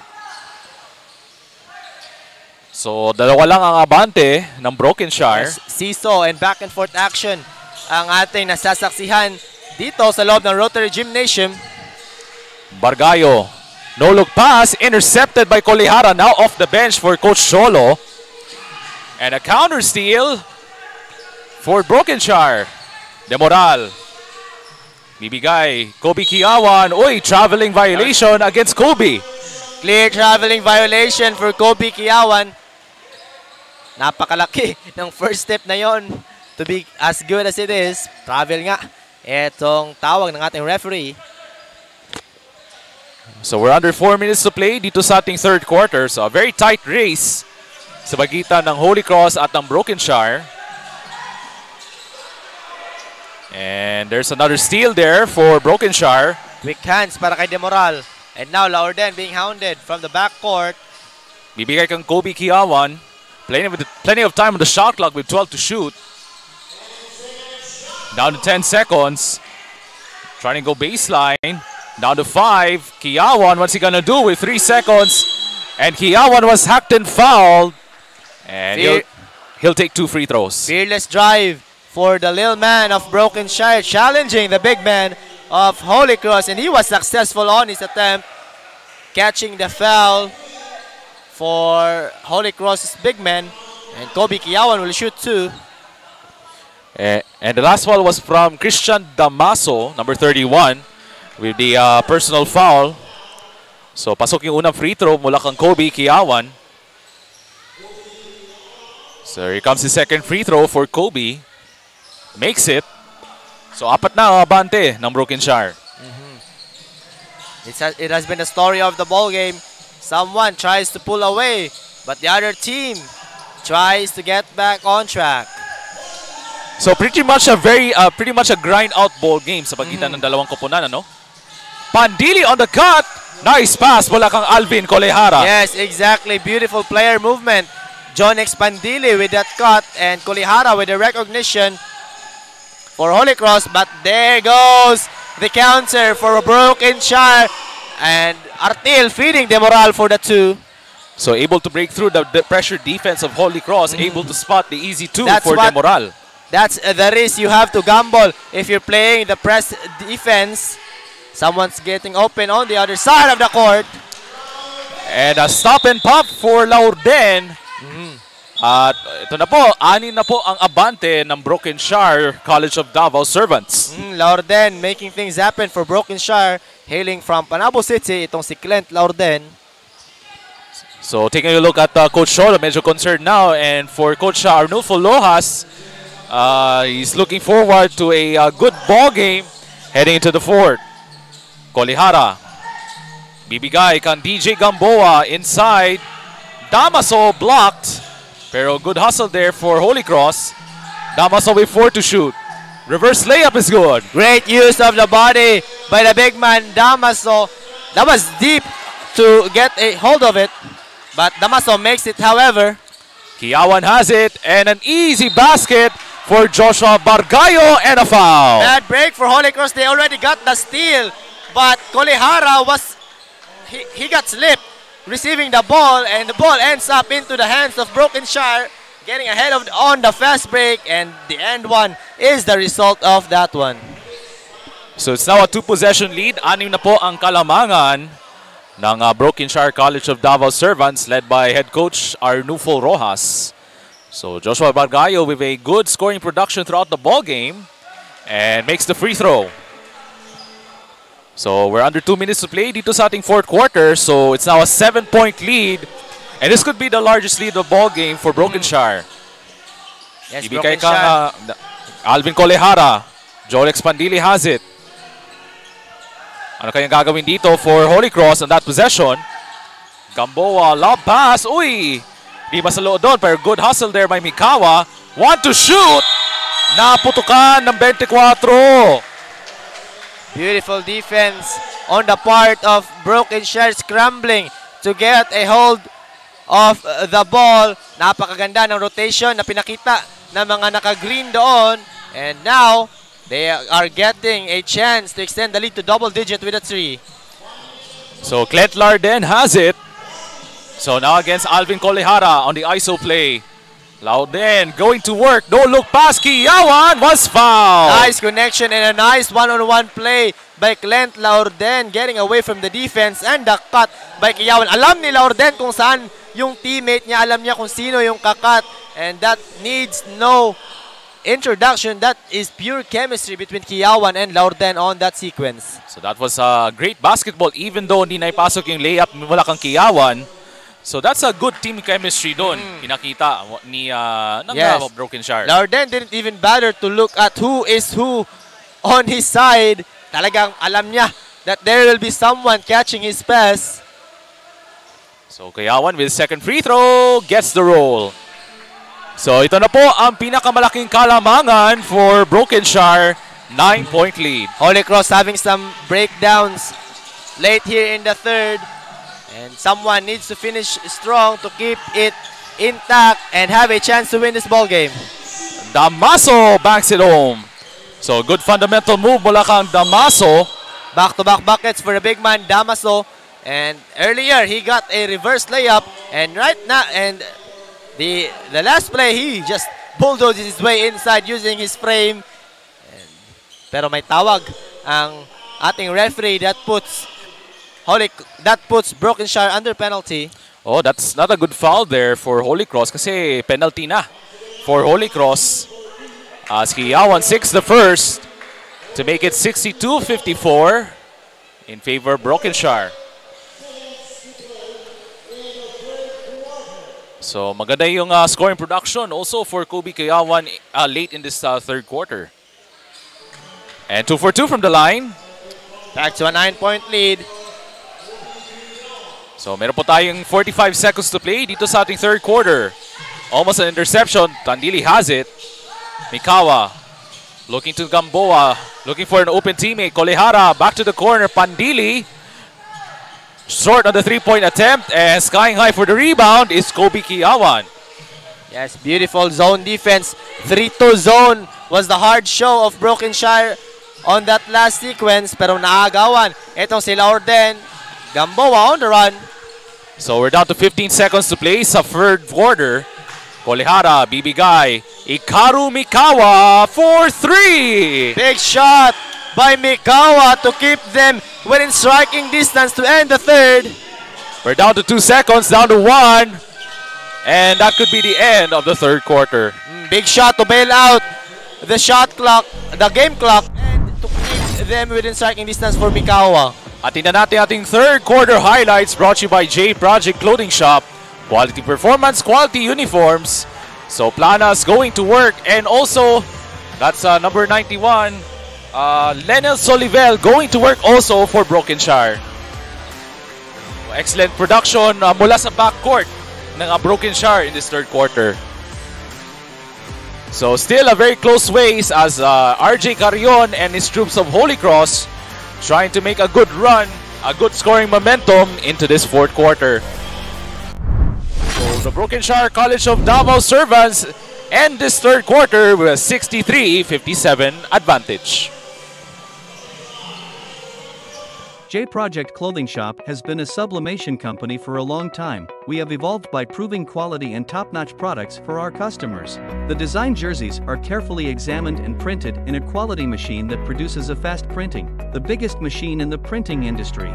So dalawa lang ang abante ng Broken Shire. Siso and back and forth action ang ating nasasaksihan dito sa loob ng Rotary Gymnasium. Bargayo. No look pass intercepted by Colihara now off the bench for Coach Cholo. And a counter steal for Broken Shire. Demoral. Bibigay. Kobe Kiawan. Uy, traveling violation against Kobe. Clear traveling violation for Kobe Kiawan. Napakalaki ng first step na yon to be as good as it is. Travel nga. Etong tawag ng ating referee. So we're under 4 minutes to play dito sa ating third quarter. So a very tight race sa pagitan ng Holy Cross at ng Broken Shire. And there's another steal there for Broken Shire. Quick hands para kay Demoral. And now Laorden being hounded from the backcourt. Bibigay kang Kobe Kiawan. Plenty of, plenty of time on the shot clock with 12 to shoot. Down to 10 seconds. Trying to go baseline. Down to five. Kiawan, what's he gonna do with three seconds? And Kiawan was hacked and fouled. And he'll, he'll take two free throws. Fearless drive for the little man of Brokenshire, challenging the big man of Holy Cross, and he was successful on his attempt, catching the foul for Holy Cross's big man. And Kobe Kiawan will shoot two. And the last foul was from Christian Damaso, number 31, with the uh, personal foul. So, pasok yung unang free throw mula kang Kobe Kiawan. So, here comes the second free throw for Kobe. Makes it. So, apat na abante ng Brokenshire. It's a, it has been the story of the ball game. Someone tries to pull away, but the other team tries to get back on track. So, pretty much a very, uh, pretty much a grind out ball game sa pagitan ng dalawang koponan, ano? Pandili on the cut. Nice pass mula kang Alvin Colejara. Yes, exactly. Beautiful player movement. John Expandili with that cut and Kulihara with the recognition for Holy Cross. But there goes the counter for a broken shot. And Artil feeding Demoral for the two. So able to break through the, the pressure defense of Holy Cross, able to spot the easy two That's for Demoral. That's uh, the risk you have to gamble if you're playing the press defense. Someone's getting open on the other side of the court. And a stop and pop for Laurden. At ito na po, anin na po ang abante ng Brokenshire College of Davao Servants. Mm, Laurden making things happen for Brokenshire. Hailing from Panabo City, itong si Clint Laurden. So taking a look at uh, Coach Cholo, medyo concerned now. And for Coach uh, Arnulfo Rojas, uh, he's looking forward to a uh, good ball game heading into the fourth. Kolihara. Bibigay kang DJ Gamboa inside. Damaso blocked. Pero good hustle there for Holy Cross. Damaso with four to shoot. Reverse layup is good. Great use of the body by the big man Damaso. That was deep to get a hold of it. But Damaso makes it, however. Kiawan has it and an easy basket for Joshua Bargayo and a foul. Bad break for Holy Cross. They already got the steal. But Kolihara was, he, he got slipped receiving the ball and the ball ends up into the hands of Brokenshire getting ahead of on the fast break and the end one is the result of that one. So it's now a two-possession lead. Anim na po ang kalamangan ng uh, Brokenshire College of Davao Servants led by head coach Arnulfo Rojas. So Joshua Bargayo with a good scoring production throughout the ball game and makes the free throw. So we're under two minutes to play dito sa ating fourth quarter. So it's now a seven-point lead. And this could be the largest lead of the ball game for Brokenshire. Yes, Ibigay Broken ka uh, Alvin Colejara. Jolex Pandili has it. Ano kayang gagawin dito for Holy Cross on that possession? Gamboa, lob pass. Uy! Di masalo doon, pero good hustle there by Mikawa. Want to shoot! Naputukan ng 24. Beautiful defense on the part of Brokenshire scrambling to get a hold of uh, the ball. Napakaganda ng rotation na pinakita ng mga naka-green doon. And now, they are getting a chance to extend the lead to double digit with a three. So Clint Larden has it. So now against Alvin Colejara on the ISO play. Lauden going to work. No look pass. Kiyawan was fouled. Nice connection and a nice one-on-one play by Clint Laurden getting away from the defense and the cut by Kiyawan. Alam ni Laurden kung saan yung teammate niya, alam niya kung sino yung kakat and that needs no introduction. That is pure chemistry between Kiyawan and Laurden on that sequence. So that was a great basketball even though hindi naipasok yung layup mula kang Kiyawan. So that's a good team chemistry doon. Pinakita ni uh, ng Yes. uh, Broken Shire. Laurden didn't even bother to look at who is who on his side. Talagang alam niya that there will be someone catching his pass. So Kiyawan with second free throw gets the roll. So ito na po ang pinakamalaking kalamangan for Broken Shire. Nine-point lead. Holy Cross having some breakdowns late here in the third. And someone needs to finish strong to keep it intact and have a chance to win this ball game. Damaso banks it home. So good fundamental move mula kang Damaso. Back-to-back buckets for the big man Damaso. And earlier he got a reverse layup. And right now, and the the last play he just bulldozed his way inside using his frame. And, pero may tawag ang ating referee that puts Holy that puts Brokenshire under penalty. Oh, that's not a good foul there for Holy Cross kasi penalty na for Holy Cross. As Kiawan 6 the first to make it 62-54 in favor of Brokenshire. So maganda yung uh, scoring production also for Kobe Kiawan uh, late in this uh, third quarter. And 2 for 2 from the line. Back to a 9-point lead. So meron po tayong 45 seconds to play dito sa ating third quarter. Almost an interception. Pandili has it. Mikawa looking to Gamboa. Looking for an open teammate. Kolehara back to the corner. Pandili. Short on the three-point attempt. And skying high for the rebound is Kobe Kiawan. Yes, beautiful zone defense. 3-2 zone was the hard show of Brokenshire on that last sequence. Pero naagawan. Itong sila Orden. Gamboa on the run. So we're down to 15 seconds to play sa third quarter. Kolehara, bibigay. Hikaru Mikawa for three. Big shot by Mikawa to keep them within striking distance to end the third. We're down to two seconds, down to one. And that could be the end of the third quarter. Mm, Big shot to bail out the shot clock, the game clock, and to keep them within striking distance for Mikawa. At tingnan natin ating third quarter highlights brought to you by J Project Clothing Shop. Quality performance, quality uniforms. So Planas going to work and also that's uh, number 91 uh, Lenel Solivel going to work also for Brokenshire. Excellent production uh, mula sa backcourt ng uh, Brokenshire in this third quarter. So still a very close ways as uh, RJ Carrion and his troops of Holy Cross trying to make a good run, a good scoring momentum into this fourth quarter. So the Brokenshire College of Davao Servants end this third quarter with a 63-57 advantage. J Project Clothing Shop has been a sublimation company for a long time. We have evolved by proving quality and top notch products for our customers. The design jerseys are carefully examined and printed in a quality machine that produces a fast printing, the biggest machine in the printing industry.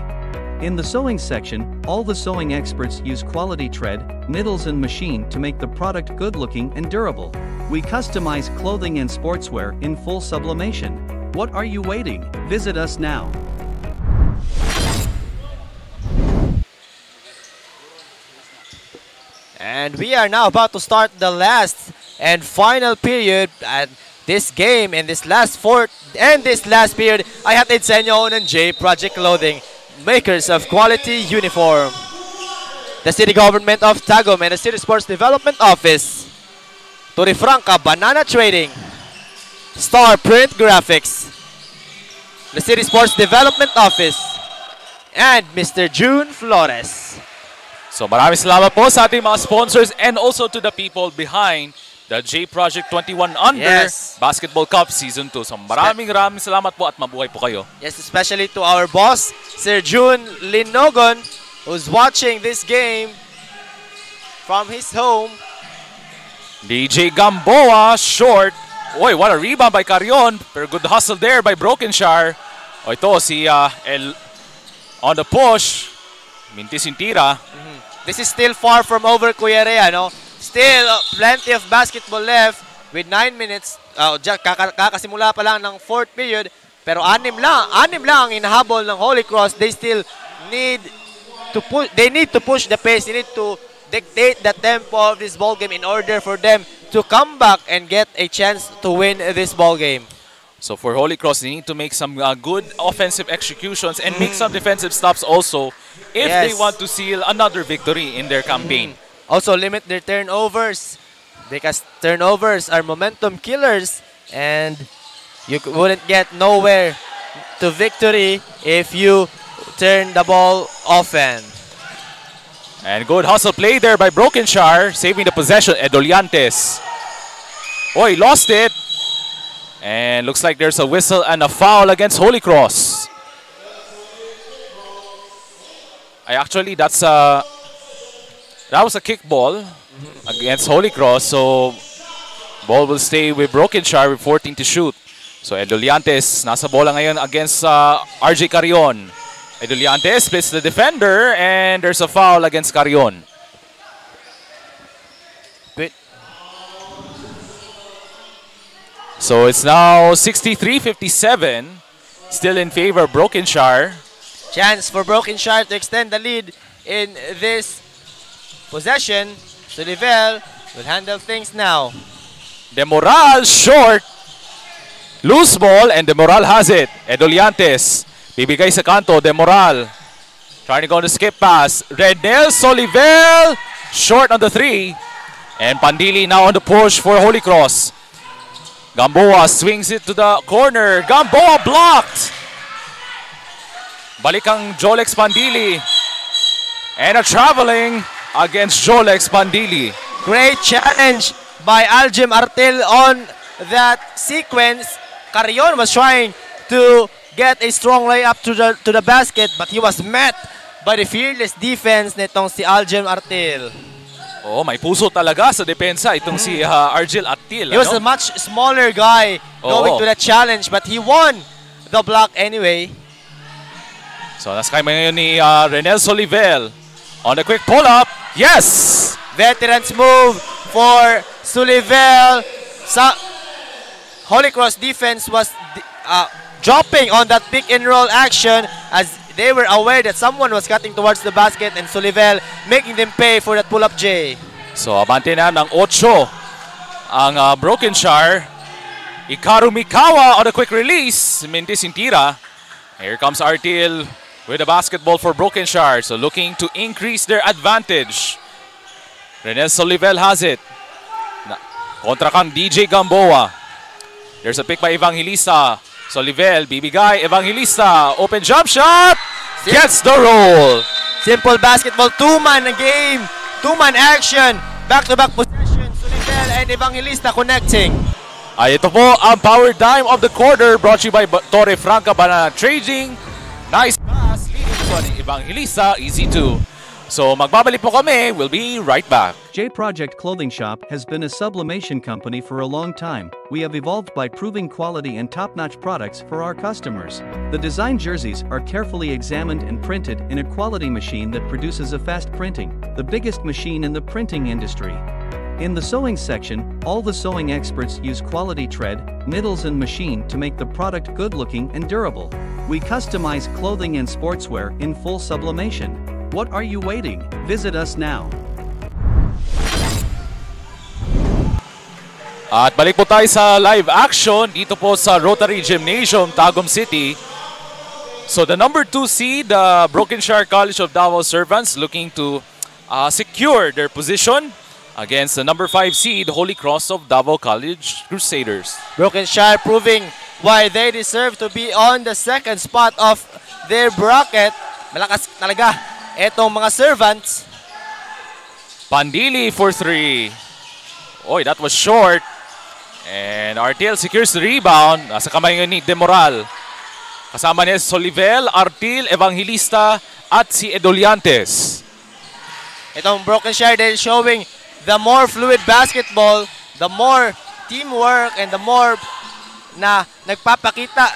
In the sewing section, all the sewing experts use quality thread, needles, and machine to make the product good looking and durable. We customize clothing and sportswear in full sublimation. What are you waiting? Visit us now. And we are now about to start the last and final period at this game in this last fourth and this last period. I have inyo ng J Project Clothing, makers of quality uniform. The City Government of Tagum and the City Sports Development Office. Torrefranca Banana Trading. Star Print Graphics. The City Sports Development Office. And Mr. June Flores. So maraming salamat po sa ating mga sponsors and also to the people behind the J Project 21 Under Yes. Basketball Cup Season 2. So maraming maraming salamat po at mabuhay po kayo. Yes, especially to our boss, Sir June Linogon, who's watching this game from his home. DJ Gamboa, short. Oy, what a rebound by Carrion. Pero good hustle there by Brokenshire. O ito, si uh, El on the push. Mintis yung tira. This is still far from over, Kuya Rea, no? Still, uh, plenty of basketball left with 9 minutes. Uh, kakasimula pa lang ng fourth period. Pero anim lang, anim lang ang inahabol ng Holy Cross. They still need to push, they need to push the pace. They need to dictate the tempo of this ball game in order for them to come back and get a chance to win this ball game. So for Holy Cross, they need to make some uh, good offensive executions and make some defensive stops also if they want to seal another victory in their campaign. Also limit their turnovers because turnovers are momentum killers and you wouldn't get nowhere to victory if you turn the ball often. And good hustle play there by Brokenshire, saving the possession. Edoliantes. Oy, lost it. And looks like there's a whistle and a foul against Holy Cross. I actually that's a that was a kickball against Holy Cross. So ball will stay with Broken with 14 to shoot. So Edoliantes nasa bola ngayon against uh, RJ Carrion. Edoliantes splits the defender and there's a foul against Carrion. So it's now 63-57, still in favor of Brokenshire. chance for Brokenshire to extend the lead in this possession. Solivel will handle things now. Demoral short. Loose ball and Demoral has it. Edoliantes. Bibigay sa kanto. Demoral. Trying to go on the skip pass. Rednel Solivel. Short on the three. And Pandili now on the push for Holy Cross. Gamboa swings it to the corner. Gamboa blocked. Balik ang Jolex Pandili. And a traveling against Jolex Pandili. Great challenge by Aljim Artil on that sequence. Carrion was trying to get a strong layup to the to the basket but he was met by the fearless defense nitong si Aljim Artil. Oh, may puso talaga sa depensa itong si uh, Argel Artil. He was ano? a much smaller guy going Oo. to that challenge but he won the block anyway. So, naskay ngayon ni uh, Renel Solivel. On a quick pull-up. Yes! Veterans move for Solivel. Sa Holy Cross defense was uh, dropping on that pick and roll action as they were aware that someone was cutting towards the basket and Solivel making them pay for that pull-up J. So, abante na ng 8 ang uh, Brokenshire. Ikaru Mikawa on a quick release. Minty Sintira. Here comes Artil with the basketball for Broken Brokenshire. So, looking to increase their advantage. Renel Solivel has it. Kontra kang DJ Gamboa. There's a pick by Evangelista. Solivel, bibigay, Evangelista. Open jump shot. Gets the roll. Simple basketball, two-man game, two-man action, back-to-back possession, Sullivel and Evangelista connecting. Ay, ito po ang power dime of the quarter brought to you by Torre Franca Banana Trading. Nice pass leading to an Evangelista, easy two. So magbabalik po kami. We'll be right back. J Project Clothing Shop has been a sublimation company for a long time. We have evolved by proving quality and top notch products for our customers. The design jerseys are carefully examined and printed in a quality machine that produces a fast printing, the biggest machine in the printing industry. In the sewing section, all the sewing experts use quality tread, needles, and machine to make the product good looking and durable. We customize clothing and sportswear in full sublimation. What are you waiting? Visit us now. At balik po tayo sa live action dito po sa Rotary Gymnasium, Tagum City. So the number two seed, the Brokenshire College of Davao Servants, looking to uh, secure their position against the number five seed, Holy Cross of Davao College Crusaders. Brokenshire proving why they deserve to be on the second spot of their bracket. Malakas talaga etong mga servants. Pandili for three. Oy, that was short. And RTL secures the rebound. Nasa kamay ngayon ni Demoral. Kasama niya si Solivel, Artil, Evangelista, at si Edoliantes. Itong Broken they're showing the more fluid basketball, the more teamwork, and the more na nagpapakita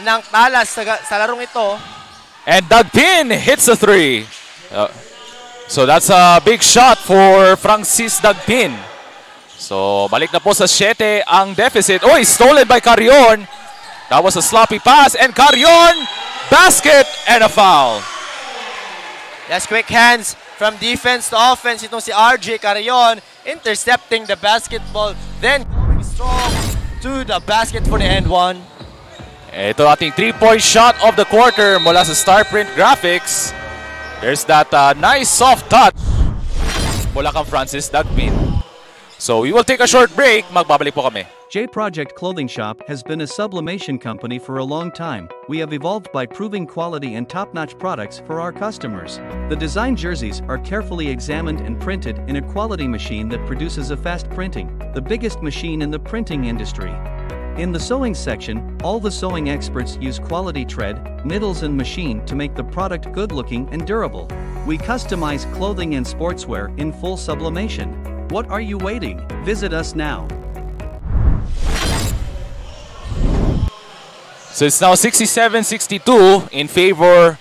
ng talas sa, sa larong ito. And Dagpin hits the three. Uh, so that's a big shot for Francis Dagpin. So balik na po sa 7 ang deficit. Oy, stolen by Carion. That was a sloppy pass and Carion, basket and a foul. That's quick hands from defense to offense. Itong si RJ Carion intercepting the basketball, then going strong to the basket for the end one. Ito ating three-point shot of the quarter mula sa Starprint Graphics. There's that uh, nice soft touch mula kang Francis Dagpin. So we will take a short break. Magbabalik po kami. J Project Clothing Shop has been a sublimation company for a long time. We have evolved by proving quality and top notch products for our customers. The design jerseys are carefully examined and printed in a quality machine that produces a fast printing, the biggest machine in the printing industry. In the sewing section, all the sewing experts use quality thread, needles and machine to make the product good looking and durable. We customize clothing and sportswear in full sublimation. What are you waiting? Visit us now. So it's now 67-62 in favor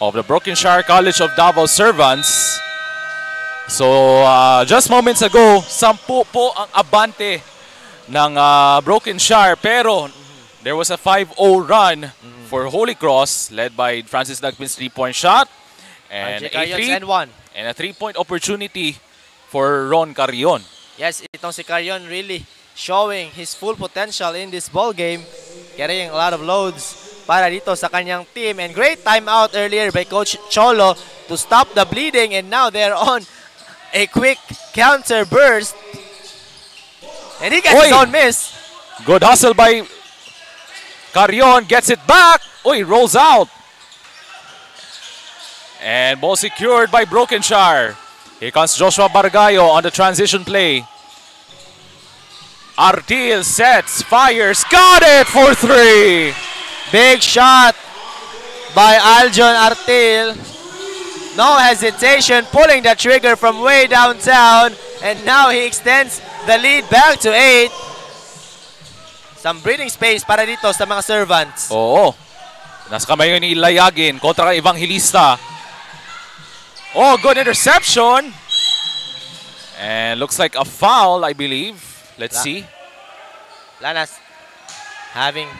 of the Brokenshire College of Davao Servants. So uh, just moments ago, sampu po ang abante ng uh, Brokenshire pero there was a 5-0 run for Holy Cross led by Francis Dagpin's three-point shot and RJ a, three, and one. and a three-point opportunity for Ron Carrion. Yes, itong si Carion really showing his full potential in this ball game, carrying a lot of loads para dito sa kanyang team. And great timeout earlier by Coach Cholo to stop the bleeding. And now they're on a quick counter burst. And he gets his own miss. Good hustle by Carrion, gets it back. Oh, he rolls out. And ball secured by Brokenshire. Here comes Joshua Bargayo on the transition play. Artil sets, fires, got it for three. Big shot by Aljon Artil. No hesitation, pulling the trigger from way downtown. And now he extends the lead back to 8. Some breathing space para dito sa mga servants. Oo. Nasa kamay yun ni Layagin kontra kay Evangelista. Oh, good interception. And looks like a foul, I believe. Let's La- see. Lanas having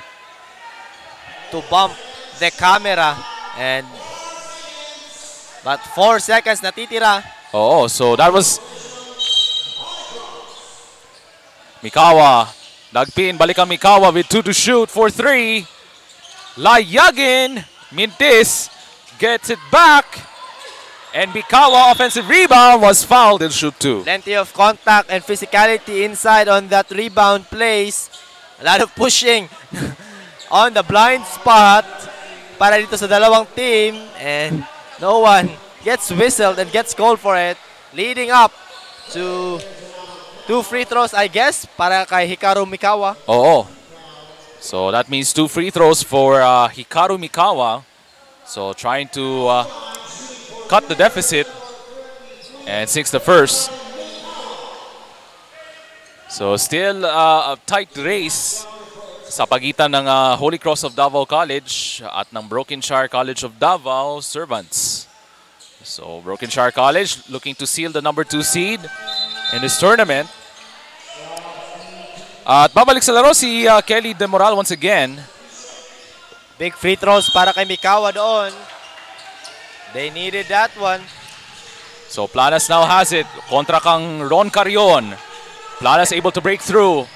to bump the camera and but 4 seconds natitira. Oo, so that was Mikawa. Dagpin, balikan Mikawa with two to shoot for three. Layagin, Mintis gets it back. And Mikawa offensive rebound was fouled in shoot two. Plenty of contact and physicality inside on that rebound place. A lot of pushing on the blind spot para dito sa dalawang team and no one gets whistled and gets called for it. Leading up to two free throws I guess para kay Hikaru Mikawa. Oo. So that means two free throws for uh, Hikaru Mikawa. So trying to uh, cut the deficit and sinks the first. So still uh, a tight race sa pagitan ng uh, Holy Cross of Davao College at ng Brokenshire College of Davao Servants. So Brokenshire College looking to seal the number two seed in this tournament. At babalik sa laro si uh, Kelly Demoral once again. Big free throws para kay Mikawa doon. They needed that one. So Planas now has it. Kontra kang Ron Carrion. Planas able to break through.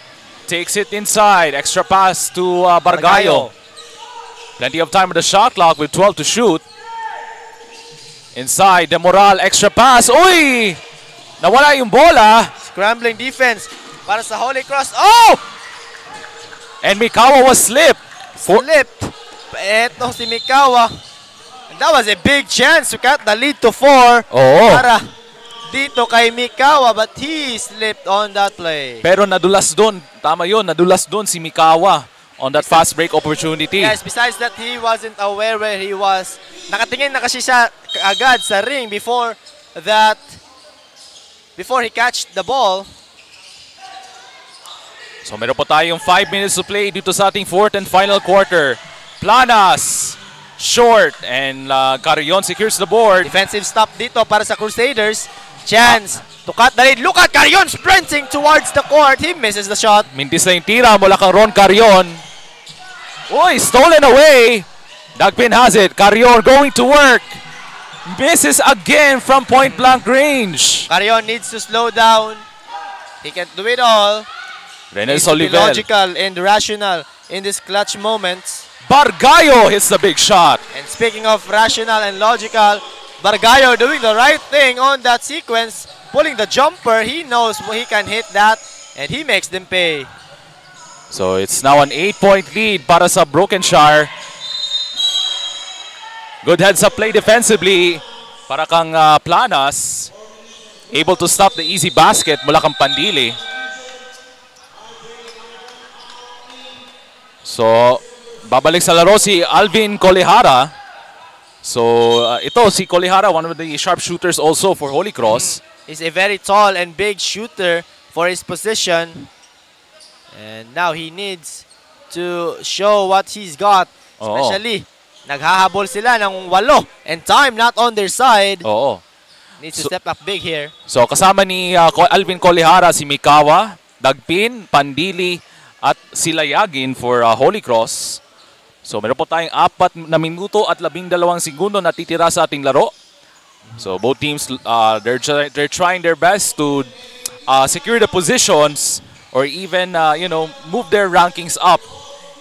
Takes it inside. Extra pass to uh, Bargayo. Plenty of time on the shot clock with 12 to shoot. Inside, Demoral, extra pass. Uy! Nawala yung bola. Scrambling defense para sa Holy Cross. Oh! And Mikawa was slipped. Slipped. Eto si Mikawa. And that was a big chance to cut the lead to four Oo. para dito kay Mikawa but he slipped on that play. pero nadulas doon. Tama yun, nadulas doon si Mikawa on that fast break opportunity. Yes, besides that he wasn't aware where he was. Nakatingin na kasi siya agad sa ring before that before he catched the ball. So meron po tayong 5 minutes to play dito sa ating fourth and final quarter. Planas, short, and uh, Carrion secures the board. Defensive stop dito para sa Crusaders. Chance to cut the lead. Look at Carrion sprinting towards the court. He misses the shot. Mintis na yung tira mula kang Ron Carrion. Uy, stolen away. Dagpin has it. Carrion going to work. Misses again from point blank range. Carrion needs to slow down. He can't do it all. Renel Solivel. logical and rational in this clutch moments. Bargayo hits the big shot. And speaking of rational and logical, Bargayo doing the right thing on that sequence, pulling the jumper. He knows he can hit that, and he makes them pay. So it's now an 8-point lead para sa Brokenshire. Good heads-up play defensively para kang uh, Planas. Able to stop the easy basket mula kang Pandili. So, babalik sa laro si Alvin Colihara. So, uh, ito si Colihara, one of the sharpshooters also for Holy Cross. He's a very tall and big shooter for his position. And now he needs to show what he's got. Oo. Especially, naghahabol sila ng walo. And time not on their side. Oo. Needs to So- step up big here. So, kasama ni uh, Alvin Colihara si Mikawa, Dagpin, Pandili, at Silayagin for uh, Holy Cross. So, meron po tayong apat na minuto at labing dalawang segundo na titira sa ating laro. So, both teams, uh, they're, they're trying their best to uh, secure the positions or even, uh, you know, move their rankings up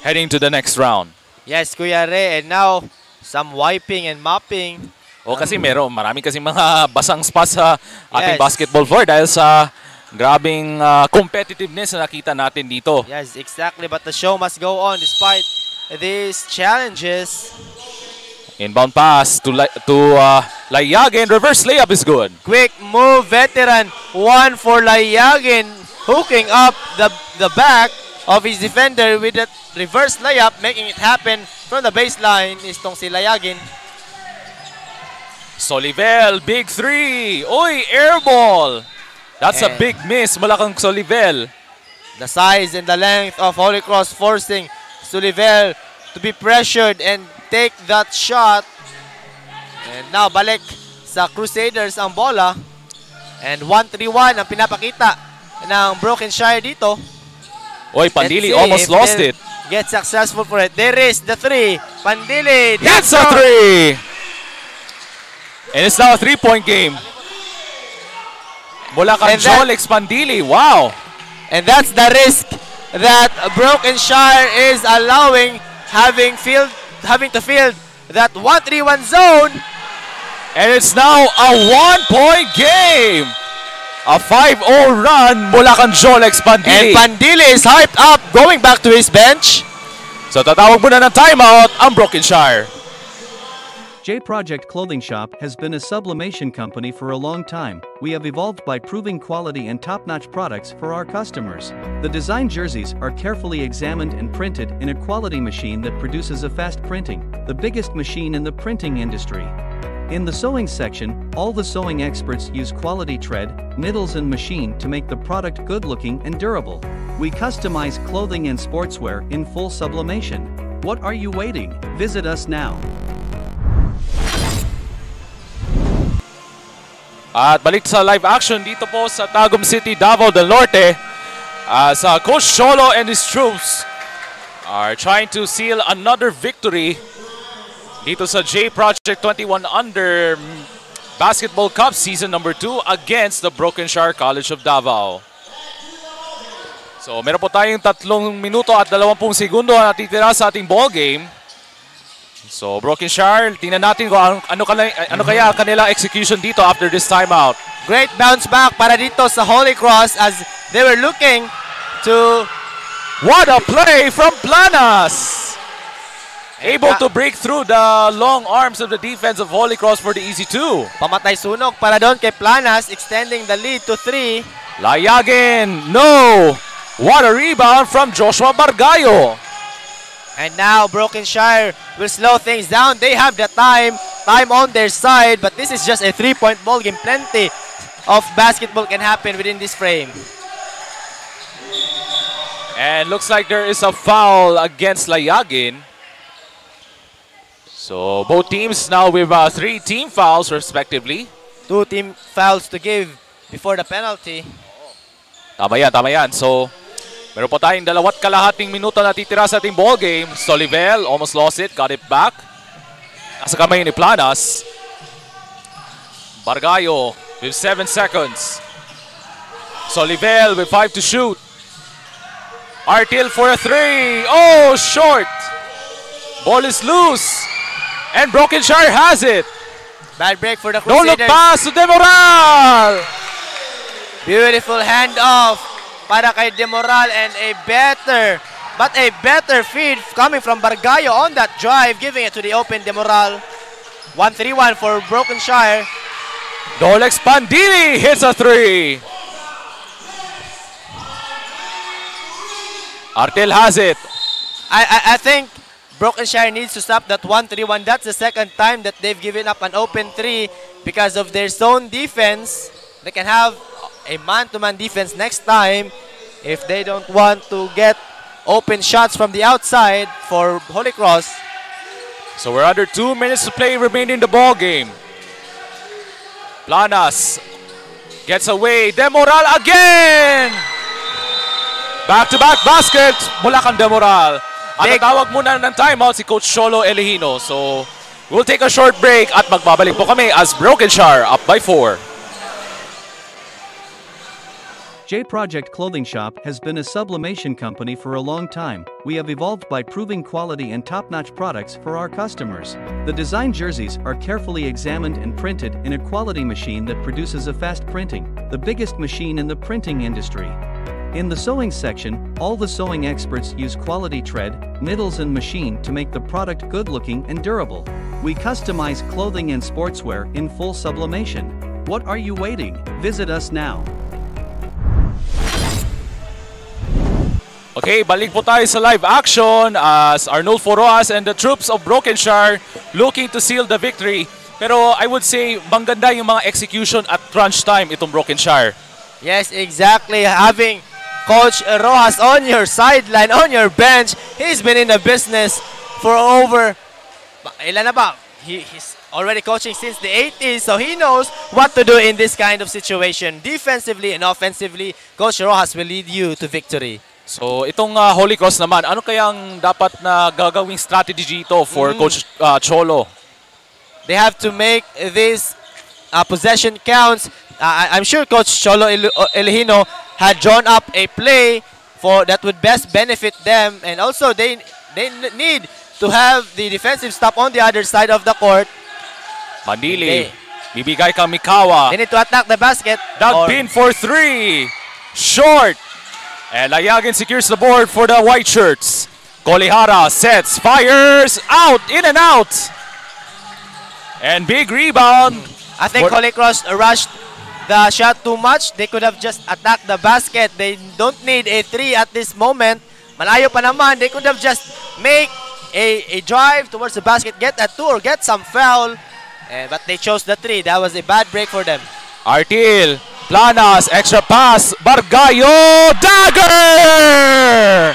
heading to the next round. Yes, Kuya Re. And now, some wiping and mopping. O kasi meron, marami kasi mga basang spots sa ating Yes. basketball floor dahil sa grabing uh, competitiveness na nakita natin dito. Yes, exactly. But the show must go on despite these challenges. Inbound pass to to uh, Layagin. Reverse layup is good. Quick move, veteran. One for Layagin, hooking up the, the back of his defender with that reverse layup, making it happen from the baseline is tong si Layagin. Solivel, big three. Oy, air ball. That's a big miss mula kang Solivel. The size and the length of Holy Cross forcing Sulivel to be pressured and take that shot. And now balik sa Crusaders ang bola. And 1-3-1 ang pinapakita ng Broken Shire dito. Oy, Pandili almost lost it. Get successful for it. There is the three. Pandili. That's a three. And it's now a three-point game. Mula kang Jolex Pandili. Wow. And that's the risk that Broken Shire is allowing, having field, having to field that 1-3-1 zone. And it's now a one-point game. A 5-0 run mula kang Jolex And Pandili. Pandili is hyped up, going back to his bench. so tatawag muna ng timeout ang Brokenshire. J Project Clothing Shop has been a sublimation company for a long time. We have evolved by proving quality and top notch products for our customers. The design jerseys are carefully examined and printed in a quality machine that produces a fast printing, the biggest machine in the printing industry. In the sewing section, all the sewing experts use quality tread, needles, and machine to make the product good looking and durable. We customize clothing and sportswear in full sublimation. What are you waiting? Visit us now. At balik sa live action dito po sa Tagum City, Davao del Norte. As uh, Coach Cholo and his troops are trying to seal another victory dito sa J Project 21 Under Basketball Cup Season number 2 against the Broken Shire College of Davao. So meron po tayong tatlong minuto at dalawampung segundo na natitira sa ating ball game. So Broken Shire, tingnan natin kung ano, ano, kala- ano kaya ang kanilang execution dito after this timeout. Great bounce back para dito sa Holy Cross as they were looking to What a play from Planas! Able to break through the long arms of the defense of Holy Cross for the easy two. pamatay sunog para doon kay Planas, extending the lead to 3. Layagin, no! What a rebound from Joshua Bargayo. And now Brokenshire will slow things down. They have the time, time on their side, but this is just a three-point ball game. Plenty of basketball can happen within this frame. And looks like there is a foul against Layagin. So both teams now with uh, three team fouls respectively. Two team fouls to give before the penalty. Tama yan, tama yan. So, meron po tayong dalawat kalahating minuto na titira sa ating ball game. Solivel almost lost it, got it back. Nasa kamay ni Planas. Bargayo with 7 seconds. Solivel with 5 to shoot. Artil for a 3. Oh, short. Ball is loose. And Broken Shire has it. Bad break for the Don't look Crusaders. pass to Demoral. Beautiful handoff para kay Demoral and a better, but a better feed coming from Bargayo on that drive, giving it to the open Demoral. 1-3-1 for Broken Shire. Jolex Pandili hits a three. Artil has it. I, I, I think Brokenshire needs to stop that 1-3-1. That's the second time that they've given up an open 3 because of their zone defense. They can have a man-to-man defense next time if they don't want to get open shots from the outside for Holy Cross. So we're under two minutes to play remaining in the ball game. Planas gets away. Demoral again! Back-to-back basket mula kang Demoral. At natawag muna ng timeout si Coach Cholo Elihino. So we'll take a short break at magbabalik po kami as Broken Shar up by four. J Project Clothing Shop has been a sublimation company for a long time. We have evolved by proving quality and top notch products for our customers. The design jerseys are carefully examined and printed in a quality machine that produces a fast printing, the biggest machine in the printing industry. In the sewing section, all the sewing experts use quality tread, needles, and machine to make the product good looking and durable. We customize clothing and sportswear in full sublimation. What are you waiting? Visit us now. Okay, balik po tayo sa live action as Arnold Foroas and the troops of Broken Shar looking to seal the victory. Pero I would say, mangganda yung mga execution at crunch time itong Broken Shar. Yes, exactly. Having Coach Rojas on your sideline, on your bench, he's been in the business for over, ilan na ba? He, he's already coaching since the 80s, so he knows what to do in this kind of situation. Defensively and offensively, Coach Rojas will lead you to victory. So itong uh, Holy Cross naman, ano kayang dapat na gagawing strategy dito for Coach uh, Cholo? They have to make this uh, possession counts. Uh, I'm sure Coach Cholo El- Elihino had drawn up a play for that would best benefit them, and also they they need to have the defensive stop on the other side of the court. Manili, bibigay kang Mikawa. They need to attack the basket. Doug pin for three. Short. And Layagin secures the board for the white shirts. Kolihara sets, fires, out, in and out. And big rebound. I think Holy Cross rushed the shot too much. They could have just attacked the basket. They don't need a three at this moment. Malayo pa naman. They could have just make a, a drive towards the basket, get a two or get some foul. Eh, but they chose the three. That was a bad break for them. Artil, Planas, extra pass, Bargayo, dagger!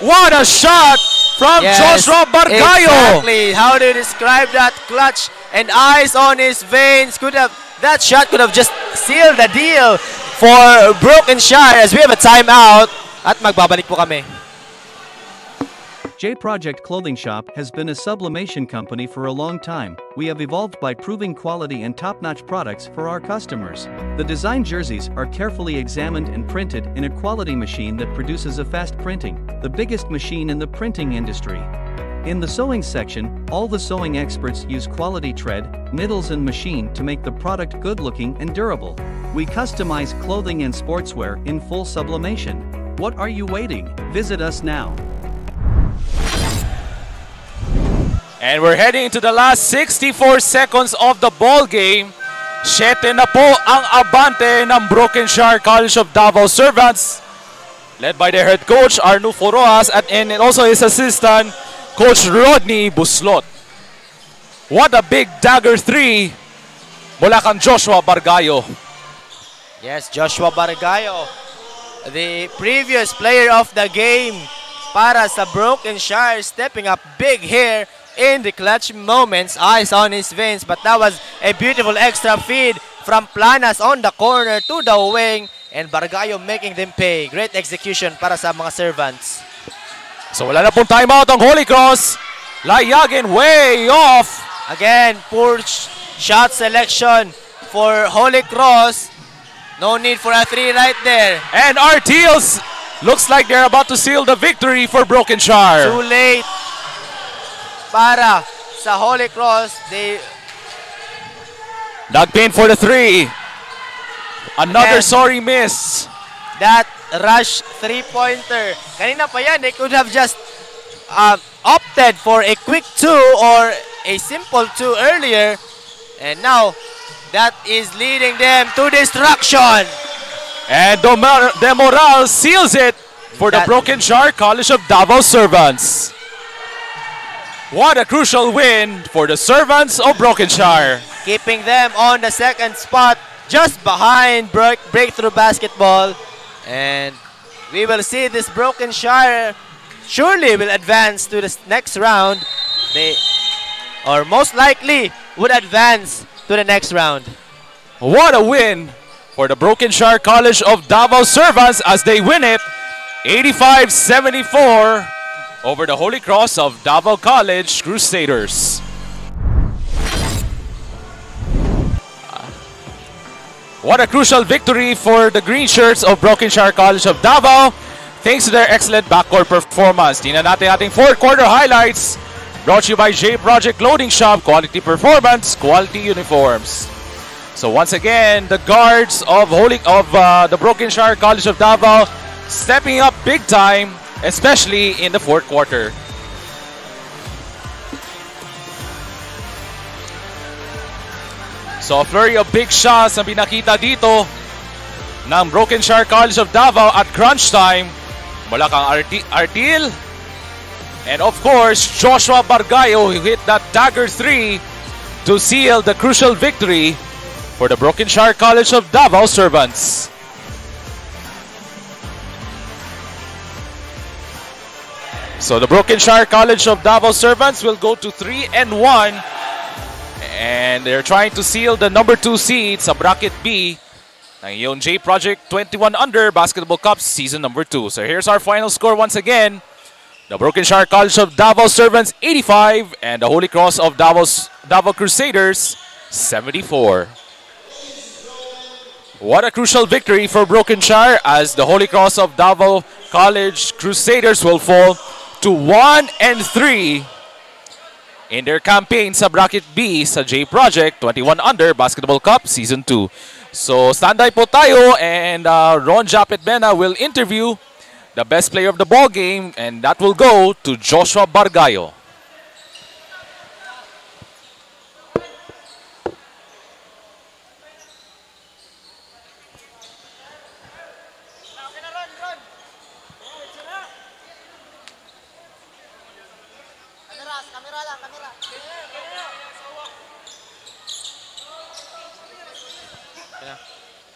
What a shot from Joshua Bargayo! Exactly. How do you describe that clutch and eyes on his veins? Could have that shot could have just sealed the deal for Broken Shire as we have a timeout. At magbabalik po kami. J Project Clothing Shop has been a sublimation company for a long time. We have evolved by proving quality and top notch products for our customers. The design jerseys are carefully examined and printed in a quality machine that produces a fast printing, the biggest machine in the printing industry. In the sewing section, all the sewing experts use quality tread, needles, and machine to make the product good looking and durable. We customize clothing and sportswear in full sublimation. What are you waiting? Visit us now. And we're heading into the last 64 seconds of the ball game. Siyete na po ang abante ng Broken Shire College of Davao Servants. Led by their head coach, Arnu Foroas, at, and also his assistant, Coach Rodney Buslot. What a big dagger three mula kang Joshua Bargayo. Yes, Joshua Bargayo, the previous player of the game para sa Broken Shire, stepping up big here in the clutch moments. Eyes on his veins, but that was a beautiful extra feed from Planas on the corner to the wing, and Bargayo making them pay. Great execution para sa mga servants. So wala na pong timeout ang Holy Cross. Layagin way off. Again, poor sh- shot selection for Holy Cross. No need for a three right there. And Teals looks like they're about to seal the victory for Brokenshire. Too late para sa Holy Cross. They Dagpin for the three. Another sorry miss. that rush three-pointer. Kanina pa yan, they could have just um, opted for a quick two or a simple two earlier. And now, that is leading them to destruction. And Domar- Demoral seals it. for the Brokenshire College of Davao Servants. What a crucial win for the servants of Brokenshire. Keeping them on the second spot just behind break, breakthrough basketball. And we will see this Brokenshire surely will advance to the next round. They or most likely would advance to the next round. What a win for the Brokenshire College of Davao Servants as they win it. 85-74 over the Holy Cross of Davao College Crusaders. What a crucial victory for the green shirts of Brokenshire College of Davao thanks to their excellent backcourt performance. Tingnan natin ating fourth quarter highlights brought to you by J Project Clothing Shop, quality performance, quality uniforms. So once again, the guards of Holy of uh, the Brokenshire College of Davao stepping up big time, especially in the fourth quarter. So a flurry of big shots ang pinakita dito ng Brokenshire College of Davao at crunch time. Mula kang Arti- Artil and of course Joshua Bargayo hit that dagger 3 to seal the crucial victory for the Brokenshire College of Davao Servants. So the Brokenshire College of Davao Servants will go to 3 and 1 and they're trying to seal the number 2 seed sa bracket B ng iyong J Project 21 Under Basketball Cup season number 2. So here's our final score once again. The Brokenshire College of Davao Servants 85 and the Holy Cross of Davos Davao Crusaders 74. What a crucial victory for Brokenshire as the Holy Cross of Davao College Crusaders will fall to 1 and 3 in their campaign sa bracket B sa J Project 21 Under Basketball Cup Season 2. So standby po tayo and uh, Ron Japet Bena will interview the best player of the ball game and that will go to Joshua Bargayo.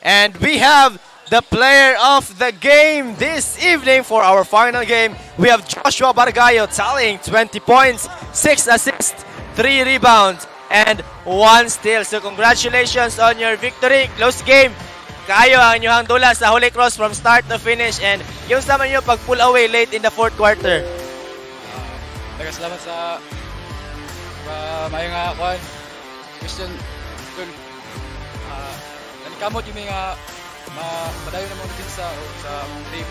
And we have the player of the game this evening for our final game. We have Joshua Bargayo tallying 20 points, 6 assists, 3 rebounds, and 1 steal. So congratulations on your victory. Close game. Kayo ang inyong dula sa Holy Cross from start to finish and yung sa man nyo pag pull away late in the fourth quarter. Sa uh, mayo nga kuan question dun uh, nanikamot yung mga ma padayon na mo din sa o, sa team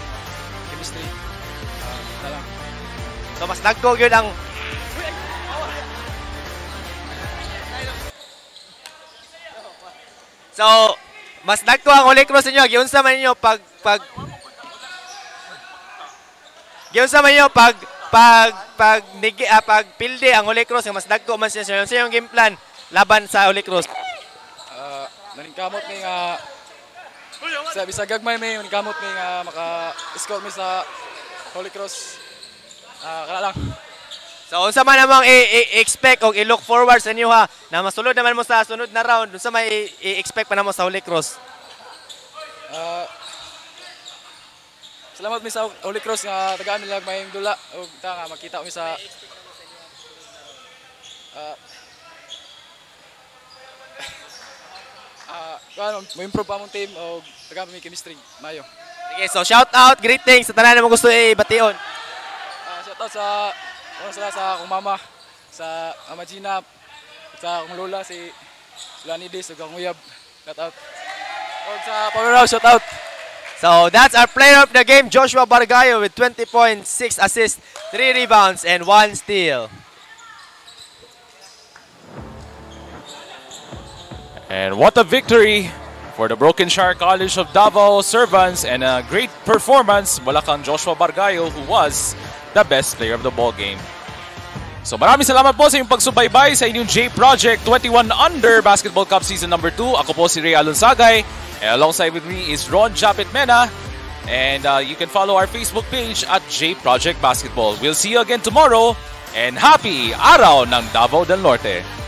chemistry uh, na lang So mas nagkog yun ang So, mas nagko ang Holy Cross ninyo. Giunsa man ninyo pag pag Giunsa man ninyo pag pag pag nigi, ah, pag pilde ang Holy Cross mas nagko man siya sa yung game plan laban sa Holy Cross. Nanikamot may nga sa bisag gagmay may nanikamot may nga maka scout mi sa Holy Cross. Uh, kana lang. So unsa man namang i- i- expect o i-look forward sa inyo ha? Na masulod naman mo sa sunod na round unsa may i-expect pa namo sa Holy Cross. uh, Salamat mi sa Holy Cross nga tagaan nila may dula. Ug ta nga makita mi sa uh, uh, ano, mo improve pa mong team o tagaan mi chemistry mayo. Sige, so shout out, greetings sa tanan mo gusto i-bation. Uh, shout out sa ano sila sa akong mama sa Mama Gina sa akong lola si Lanides ug akong uyab. Shout out. Og sa Power House shout out. So that's our player of the game, Joshua Bargayo with 20 points, 6 assists, 3 rebounds, and 1 steal. And what a victory for the Broken Shark College of Davao Servants and a great performance mula kang Joshua Bargayo who was the best player of the ball game. So maraming salamat po sa inyong pagsubaybay sa inyong J Project 21 Under Basketball Cup Season number 2. Ako po si Ray Alonsagay and alongside with me is Ron Japit Mena. And uh, you can follow our Facebook page at J Project Basketball. We'll see you again tomorrow. And happy Araw ng Davao del Norte!